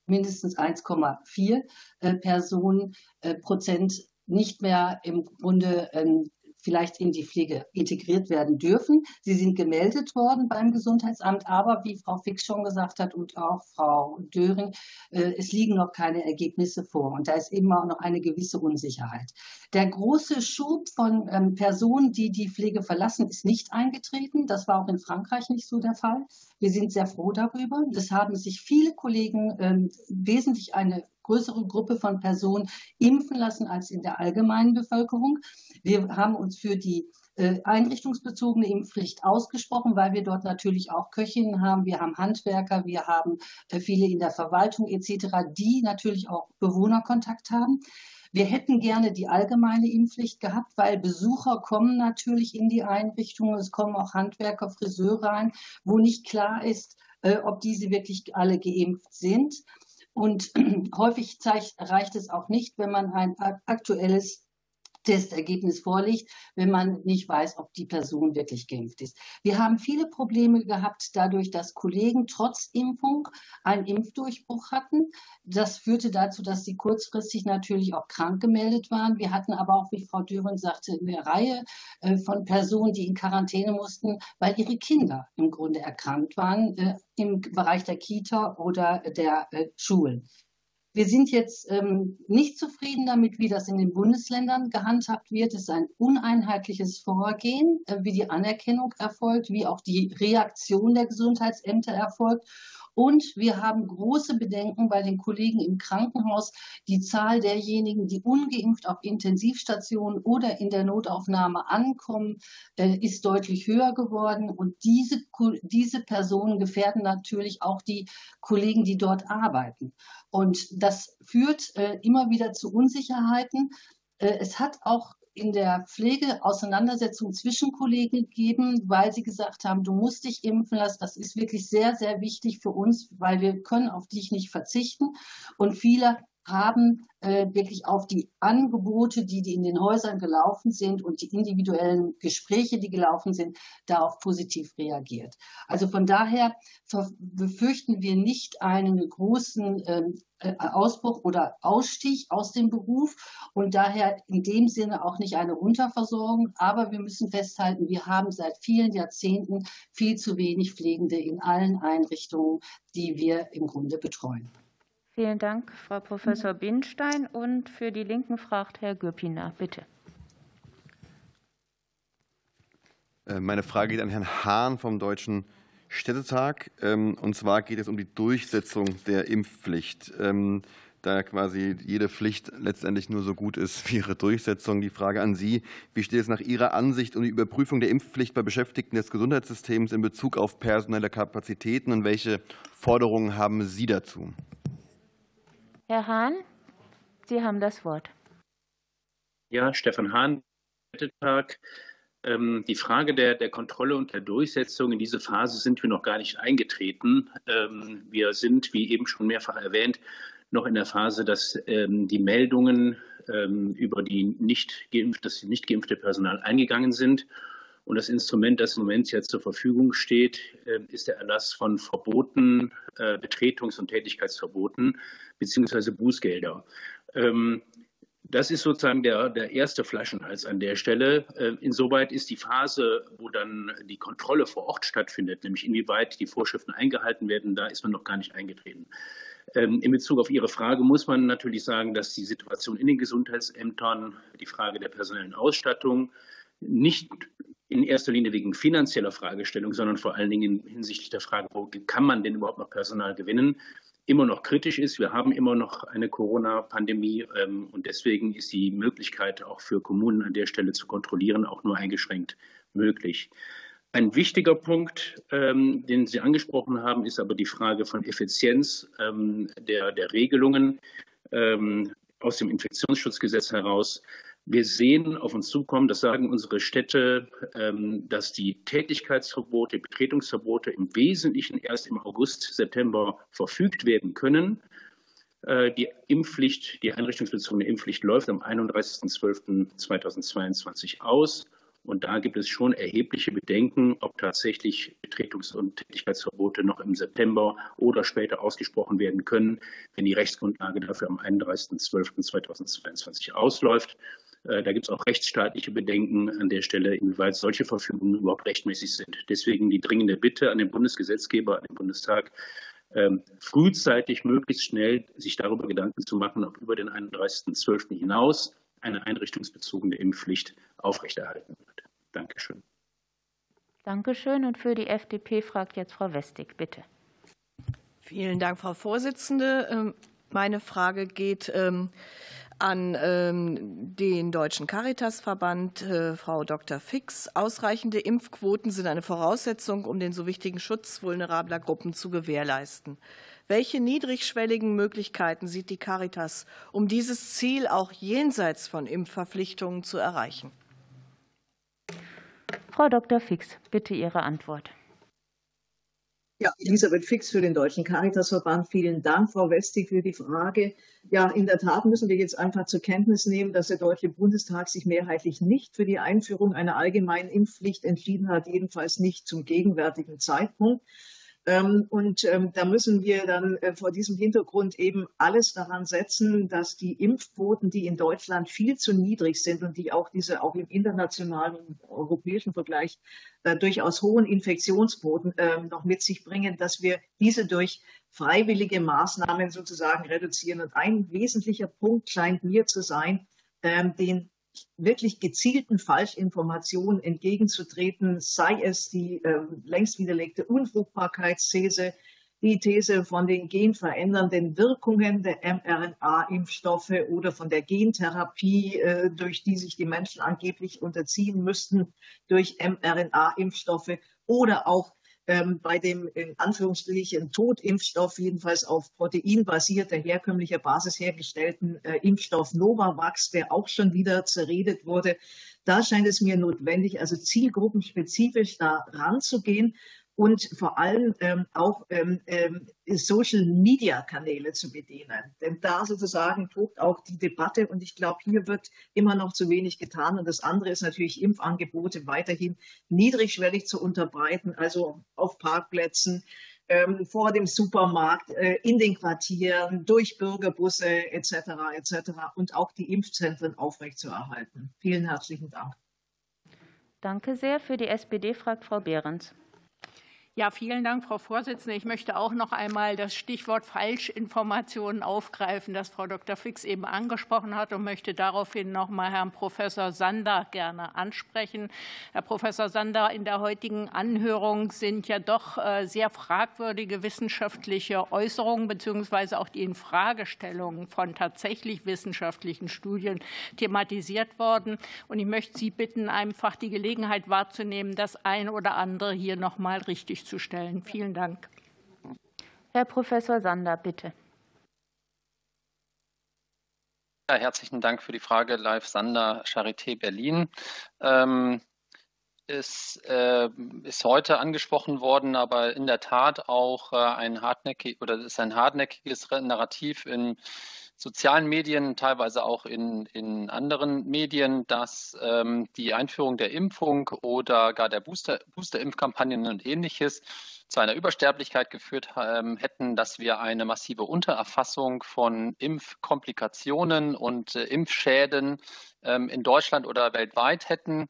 mindestens 1,4 äh, Personen Prozent nicht mehr im Grunde ähm, vielleicht in die Pflege integriert werden dürfen. Sie sind gemeldet worden beim Gesundheitsamt, aber wie Frau Fix schon gesagt hat und auch Frau Döring, äh, es liegen noch keine Ergebnisse vor und da ist auch noch eine gewisse Unsicherheit. Der große Schub von ähm, Personen, die die Pflege verlassen, ist nicht eingetreten. Das war auch in Frankreich nicht so der Fall. Wir sind sehr froh darüber. Es haben sich viele Kollegen ähm, wesentlich eine größere Gruppe von Personen impfen lassen als in der allgemeinen Bevölkerung. Wir haben uns für die äh, einrichtungsbezogene Impfpflicht ausgesprochen, weil wir dort natürlich auch Köchinnen haben, wir haben Handwerker, wir haben äh, viele in der Verwaltung etc., die natürlich auch Bewohnerkontakt haben. Wir hätten gerne die allgemeine Impfpflicht gehabt, weil Besucher kommen natürlich in die Einrichtungen. Es kommen auch Handwerker, Friseure rein, wo nicht klar ist, äh, ob diese wirklich alle geimpft sind. Und häufig reicht es auch nicht, wenn man ein aktuelles Testergebnis vorliegt, wenn man nicht weiß, ob die Person wirklich geimpft ist. Wir haben viele Probleme gehabt, dadurch, dass Kollegen trotz Impfung einen Impfdurchbruch hatten. Das führte dazu, dass sie kurzfristig natürlich auch krank gemeldet waren. Wir hatten aber auch, wie Frau Düren sagte, eine Reihe äh, von Personen, die in Quarantäne mussten, weil ihre Kinder im Grunde erkrankt waren äh, im Bereich der Kita oder der äh, Schulen. Wir sind jetzt ähm, nicht zufrieden damit, wie das in den Bundesländern gehandhabt wird. Es ist ein uneinheitliches Vorgehen, äh, wie die Anerkennung erfolgt, wie auch die Reaktion der Gesundheitsämter erfolgt. Und wir haben große Bedenken bei den Kollegen im Krankenhaus. Die Zahl derjenigen, die ungeimpft auf Intensivstationen oder in der Notaufnahme ankommen, äh, ist deutlich höher geworden. Und diese, diese Personen gefährden natürlich auch die Kollegen, die dort arbeiten. Und das führt äh, immer wieder zu Unsicherheiten. Äh, es hat auch in der Pflege Auseinandersetzungen zwischen Kollegen gegeben, weil sie gesagt haben, du musst dich impfen lassen. Das ist wirklich sehr, sehr wichtig für uns, weil wir können auf dich nicht verzichten. Und viele haben äh, wirklich auf die Angebote, die, die in den Häusern gelaufen sind und die individuellen Gespräche, die gelaufen sind, darauf positiv reagiert. Also von daher befürchten wir nicht einen großen ähm, äh, Ausbruch oder Ausstieg aus dem Beruf und daher in dem Sinne auch nicht eine Unterversorgung. Aber wir müssen festhalten, wir haben seit vielen Jahrzehnten viel zu wenig Pflegende in allen Einrichtungen, die wir im Grunde betreuen. Vielen Dank, Frau Professor Binstein. Und für die Linken fragt Herr Gürpiner, bitte. Äh, meine Frage geht an Herrn Hahn vom Deutschen Städtetag. Ähm, und zwar geht es um die Durchsetzung der Impfpflicht. Ähm, da quasi jede Pflicht letztendlich nur so gut ist wie ihre Durchsetzung. Die Frage an Sie, wie steht es nach Ihrer Ansicht um die Überprüfung der Impfpflicht bei Beschäftigten des Gesundheitssystems in Bezug auf personelle Kapazitäten und welche Forderungen haben Sie dazu? Herr Hahn, Sie haben das Wort. Ja, Stefan Hahn, Tag. Ähm, die Frage der, der Kontrolle und der Durchsetzung in diese Phase sind wir noch gar nicht eingetreten. Ähm, wir sind, wie eben schon mehrfach erwähnt, noch in der Phase, dass ähm, die Meldungen über die nicht geimpft, das nicht geimpfte Personal eingegangen sind. Und das Instrument, das im Moment jetzt zur Verfügung steht, ist der Erlass von Verboten, äh, Betretungs- und Tätigkeitsverboten beziehungsweise Bußgelder. Ähm, das ist sozusagen der, der erste Flaschenhals an der Stelle. Ähm, insoweit ist die Phase, wo dann die Kontrolle vor Ort stattfindet, nämlich inwieweit die Vorschriften eingehalten werden, da ist man noch gar nicht eingetreten. Ähm, in Bezug auf Ihre Frage muss man natürlich sagen, dass die Situation in den Gesundheitsämtern, die Frage der personellen Ausstattung, nicht in erster Linie wegen finanzieller Fragestellung, sondern vor allen Dingen hinsichtlich der Frage, wo kann man denn überhaupt noch Personal gewinnen, immer noch kritisch ist. Wir haben immer noch eine Corona-Pandemie ähm, und deswegen ist die Möglichkeit auch für Kommunen an der Stelle zu kontrollieren auch nur eingeschränkt möglich. Ein wichtiger Punkt, ähm, den Sie angesprochen haben, ist aber die Frage von Effizienz ähm, der, der Regelungen aus dem Infektionsschutzgesetz heraus. Wir sehen auf uns zukommen, das sagen unsere Städte, ähm, dass die Tätigkeitsverbote, Betretungsverbote im Wesentlichen erst im August, September verfügt werden können. Äh, die Impfpflicht, die einrichtungsbezogene Impfpflicht läuft am 31.12.2022 aus. Und da gibt es schon erhebliche Bedenken, ob tatsächlich Betretungs- und Tätigkeitsverbote noch im September oder später ausgesprochen werden können, wenn die Rechtsgrundlage dafür am 31.12.2022 ausläuft. Äh, da gibt es auch rechtsstaatliche Bedenken an der Stelle, inwieweit solche Verfügungen überhaupt rechtmäßig sind. Deswegen die dringende Bitte an den Bundesgesetzgeber, an den Bundestag, ähm, frühzeitig, möglichst schnell sich darüber Gedanken zu machen, ob über den 31.12. hinaus eine einrichtungsbezogene Impfpflicht aufrechterhalten wird. Dankeschön. Dankeschön. Und für die FDP fragt jetzt Frau Westig, bitte. Vielen Dank, Frau Vorsitzende. Ähm, meine Frage geht ähm, an ähm, den Deutschen Caritasverband, äh, Frau Dr. Fix. Ausreichende Impfquoten sind eine Voraussetzung, um den so wichtigen Schutz vulnerabler Gruppen zu gewährleisten. Welche niedrigschwelligen Möglichkeiten sieht die Caritas, um dieses Ziel auch jenseits von Impfverpflichtungen zu erreichen? Frau Dr. Fix, bitte Ihre Antwort. Ja, Elisabeth Fix für den Deutschen Caritasverband. Vielen Dank, Frau Westig, für die Frage. Ja, in der Tat müssen wir jetzt einfach zur Kenntnis nehmen, dass der Deutsche Bundestag sich mehrheitlich nicht für die Einführung einer allgemeinen Impfpflicht entschieden hat, jedenfalls nicht zum gegenwärtigen Zeitpunkt. Ähm, und ähm, da müssen wir dann äh, vor diesem Hintergrund eben alles daran setzen, dass die Impfquoten, die in Deutschland viel zu niedrig sind und die auch diese auch im internationalen und europäischen Vergleich äh, durchaus hohen Infektionsquoten ähm, noch mit sich bringen, dass wir diese durch freiwillige Maßnahmen sozusagen reduzieren. Und ein wesentlicher Punkt scheint mir zu sein, den wirklich gezielten Falschinformationen entgegenzutreten, sei es die äh, längst widerlegte Unfruchtbarkeitsthese, die These von den genverändernden Wirkungen der mRNA-Impfstoffe oder von der Gentherapie, äh, durch die sich die Menschen angeblich unterziehen müssten durch mRNA-Impfstoffe oder auch ähm, bei dem in Anführungsstrichen Totimpfstoff, jedenfalls auf proteinbasierter herkömmlicher Basis hergestellten äh, Impfstoff Novavax, der auch schon wieder zerredet wurde. Da scheint es mir notwendig, also zielgruppenspezifisch da ranzugehen und vor allem ähm, auch ähm, ähm, Social-Media-Kanäle zu bedienen. Denn da sozusagen tobt auch die Debatte und ich glaube, hier wird immer noch zu wenig getan. Und das andere ist natürlich, Impfangebote weiterhin niedrigschwellig zu unterbreiten, also auf Parkplätzen, ähm, vor dem Supermarkt, äh, in den Quartieren, durch Bürgerbusse etc. etc. und auch die Impfzentren aufrechtzuerhalten. Vielen herzlichen Dank. Danke sehr. Für die SPD fragt Frau Behrens. Ja, vielen Dank, Frau Vorsitzende. Ich möchte auch noch einmal das Stichwort Falschinformationen aufgreifen, das Frau Dr. Fix eben angesprochen hat und möchte daraufhin noch mal Herrn Professor Sander gerne ansprechen. Herr Professor Sander, in der heutigen Anhörung sind ja doch äh, sehr fragwürdige wissenschaftliche Äußerungen beziehungsweise auch die Infragestellungen von tatsächlich wissenschaftlichen Studien thematisiert worden. Und ich möchte Sie bitten, einfach die Gelegenheit wahrzunehmen, das ein oder andere hier noch mal richtig stellen. Vielen Dank. Herr Professor Sander, bitte. Ja, herzlichen Dank für die Frage. Live Sander, Charité Berlin. Ähm, ist, äh, ist heute angesprochen worden, aber in der Tat auch äh, ein hartnäckig oder ist ein hartnäckiges Narrativ in sozialen Medien, teilweise auch in, in anderen Medien, dass ähm, die Einführung der Impfung oder gar der Booster, Booster-Impfkampagnen und ähnliches zu einer Übersterblichkeit geführt ähm, hätten, dass wir eine massive Untererfassung von Impfkomplikationen und äh, Impfschäden ähm, in Deutschland oder weltweit hätten.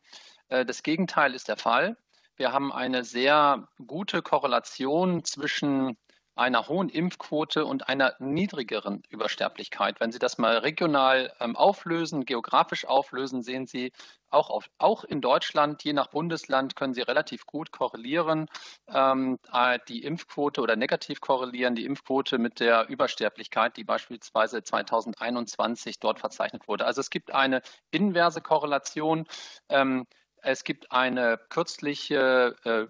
Äh, das Gegenteil ist der Fall. Wir haben eine sehr gute Korrelation zwischen einer hohen Impfquote und einer niedrigeren Übersterblichkeit. Wenn Sie das mal regional ähm, auflösen, geografisch auflösen, sehen Sie auch, auf, auch in Deutschland, je nach Bundesland, können Sie relativ gut korrelieren, ähm, äh, die Impfquote oder negativ korrelieren die Impfquote mit der Übersterblichkeit, die beispielsweise 2021 dort verzeichnet wurde. Also es gibt eine inverse Korrelation. Ähm, es gibt eine kürzliche äh,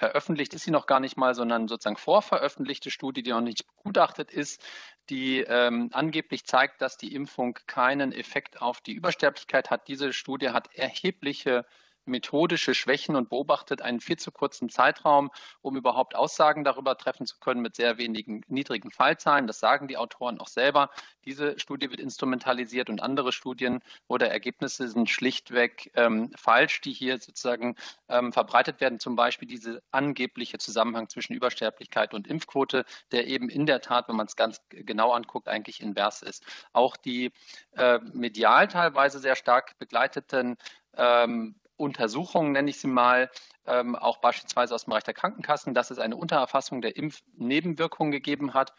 veröffentlicht ist sie noch gar nicht mal, sondern sozusagen vorveröffentlichte Studie, die noch nicht begutachtet ist, die ähm, angeblich zeigt, dass die Impfung keinen Effekt auf die Übersterblichkeit hat. Diese Studie hat erhebliche methodische Schwächen und beobachtet einen viel zu kurzen Zeitraum, um überhaupt Aussagen darüber treffen zu können mit sehr wenigen niedrigen Fallzahlen. Das sagen die Autoren auch selber. Diese Studie wird instrumentalisiert und andere Studien oder Ergebnisse sind schlichtweg ähm, falsch, die hier sozusagen ähm, verbreitet werden. Zum Beispiel diese angebliche Zusammenhang zwischen Übersterblichkeit und Impfquote, der eben in der Tat, wenn man es ganz genau anguckt, eigentlich invers ist. Auch die äh, medial teilweise sehr stark begleiteten ähm, Untersuchungen, nenne ich sie mal, ähm, auch beispielsweise aus dem Bereich der Krankenkassen, dass es eine Untererfassung der Impfnebenwirkungen gegeben hat.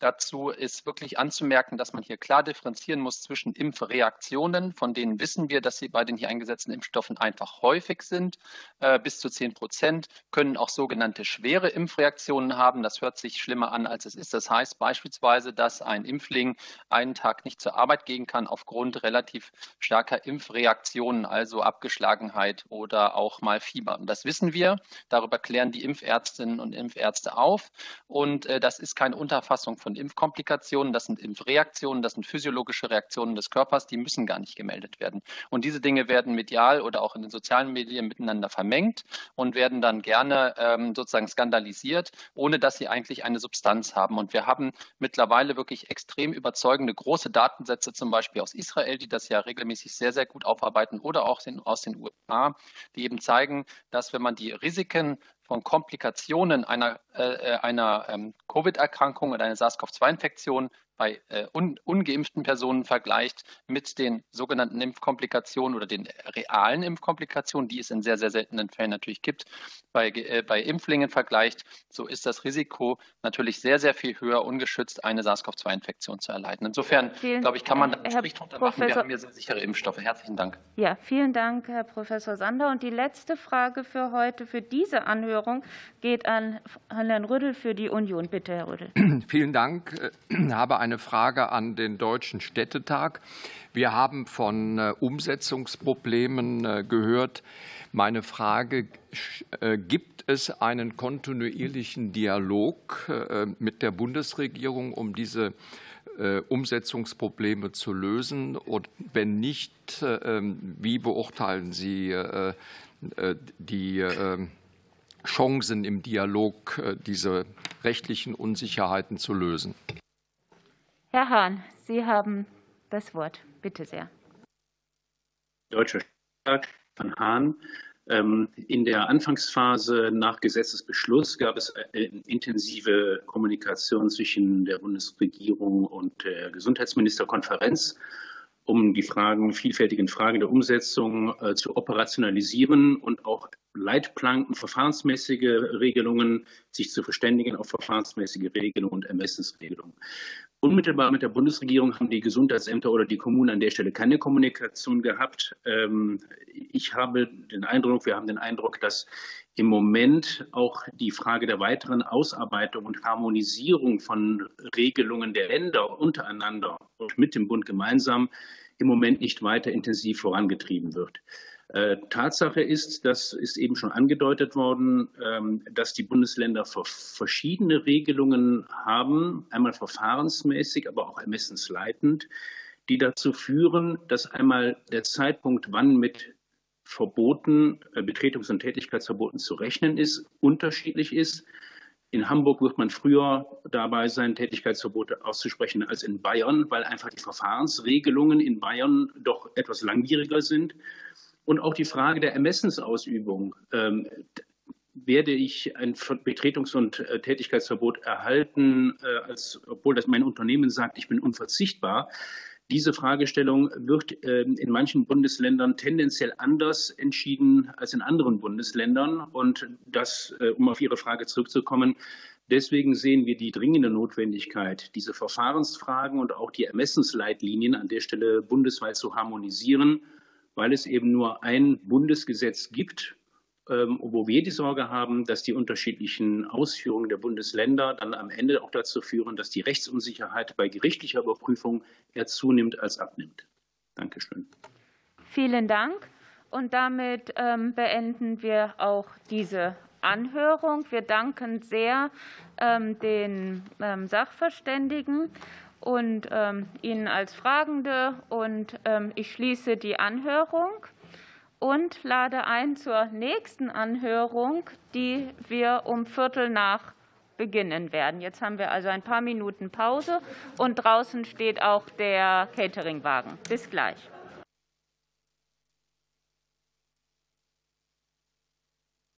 Dazu ist wirklich anzumerken, dass man hier klar differenzieren muss zwischen Impfreaktionen, von denen wissen wir, dass sie bei den hier eingesetzten Impfstoffen einfach häufig sind. Äh, bis zu 10 Prozent können auch sogenannte schwere Impfreaktionen haben. Das hört sich schlimmer an, als es ist. Das heißt beispielsweise, dass ein Impfling einen Tag nicht zur Arbeit gehen kann aufgrund relativ starker Impfreaktionen, also Abgeschlagenheit oder auch mal Fieber. Das wissen wir. Darüber klären die Impfärztinnen und Impfärzte auf. Und äh, das ist keine Unterfassung von Impfkomplikationen, das sind Impfreaktionen, das sind physiologische Reaktionen des Körpers, die müssen gar nicht gemeldet werden. Und diese Dinge werden medial oder auch in den sozialen Medien miteinander vermengt und werden dann gerne ähm, sozusagen skandalisiert, ohne dass sie eigentlich eine Substanz haben. Und wir haben mittlerweile wirklich extrem überzeugende große Datensätze, zum Beispiel aus Israel, die das ja regelmäßig sehr, sehr gut aufarbeiten oder auch aus den USA, die eben zeigen, dass wenn man die Risiken von Komplikationen einer, äh, einer ähm, Covid-Erkrankung oder einer SARS-CoV-2-Infektion bei äh, un, ungeimpften Personen vergleicht mit den sogenannten Impfkomplikationen oder den realen Impfkomplikationen, die es in sehr, sehr seltenen Fällen natürlich gibt, bei, äh, bei Impflingen vergleicht, so ist das Risiko natürlich sehr, sehr viel höher, ungeschützt eine SARS-CoV-2-Infektion zu erleiden. Insofern, vielen, glaube ich, kann man da einen Strich drunter machen. Wir haben hier sehr sichere Impfstoffe. Herzlichen Dank. Ja, vielen Dank, Herr Professor Sander. Und die letzte Frage für heute, für diese Anhörung, geht an Herrn Rüddel für die Union. Bitte, Herr Rüddel. Vielen Dank. Ich habe eine Frage an den Deutschen Städtetag. Wir haben von äh, Umsetzungsproblemen äh, gehört. Meine Frage, äh, gibt es einen kontinuierlichen Dialog mit der Bundesregierung, um diese Umsetzungsprobleme zu lösen? Und wenn nicht, ähm, wie beurteilen Sie die Chancen im Dialog, diese rechtlichen Unsicherheiten zu lösen? Herr Hahn, Sie haben das Wort. Bitte sehr. Deutscher Stadtrat von Hahn. Ähm, in der Anfangsphase nach Gesetzesbeschluss gab es äh, intensive Kommunikation zwischen der Bundesregierung und der Gesundheitsministerkonferenz, um die Fragen, vielfältigen Fragen der Umsetzung äh, zu operationalisieren und auch Leitplanken, verfahrensmäßige Regelungen, sich zu verständigen auf verfahrensmäßige Regelungen und Ermessensregelungen. Unmittelbar mit der Bundesregierung haben die Gesundheitsämter oder die Kommunen an der Stelle keine Kommunikation gehabt. Ähm, ich habe den Eindruck, wir haben den Eindruck, dass im Moment auch die Frage der weiteren Ausarbeitung und Harmonisierung von Regelungen der Länder untereinander und mit dem Bund gemeinsam im Moment nicht weiter intensiv vorangetrieben wird. Äh, Tatsache ist, das ist eben schon angedeutet worden, ähm, dass die Bundesländer verschiedene Regelungen haben, einmal verfahrensmäßig, aber auch ermessensleitend, die dazu führen, dass einmal der Zeitpunkt, wann mit Verboten, äh, Betretungs- und Tätigkeitsverboten zu rechnen ist, unterschiedlich ist. In Hamburg wird man früher dabei sein, Tätigkeitsverbote auszusprechen als in Bayern, weil einfach die Verfahrensregelungen in Bayern doch etwas langwieriger sind. Und auch die Frage der Ermessensausübung. Ähm, werde ich ein Betretungs- und äh, Tätigkeitsverbot erhalten, äh, als, obwohl das mein Unternehmen sagt, ich bin unverzichtbar? Diese Fragestellung wird ähm, in manchen Bundesländern tendenziell anders entschieden als in anderen Bundesländern. Und das, äh, um auf Ihre Frage zurückzukommen, deswegen sehen wir die dringende Notwendigkeit, diese Verfahrensfragen und auch die Ermessensleitlinien an der Stelle bundesweit zu harmonisieren weil es eben nur ein Bundesgesetz gibt, ähm, wo wir die Sorge haben, dass die unterschiedlichen Ausführungen der Bundesländer dann am Ende auch dazu führen, dass die Rechtsunsicherheit bei gerichtlicher Überprüfung eher zunimmt als abnimmt. Dankeschön. Vielen Dank. Und damit ähm, beenden wir auch diese Anhörung. Wir danken sehr ähm, den Sachverständigen und ähm, Ihnen als Fragende. Und ähm, ich schließe die Anhörung und lade ein zur nächsten Anhörung, die wir um Viertel nach beginnen werden. Jetzt haben wir also ein paar Minuten Pause und draußen steht auch der Cateringwagen. Bis gleich.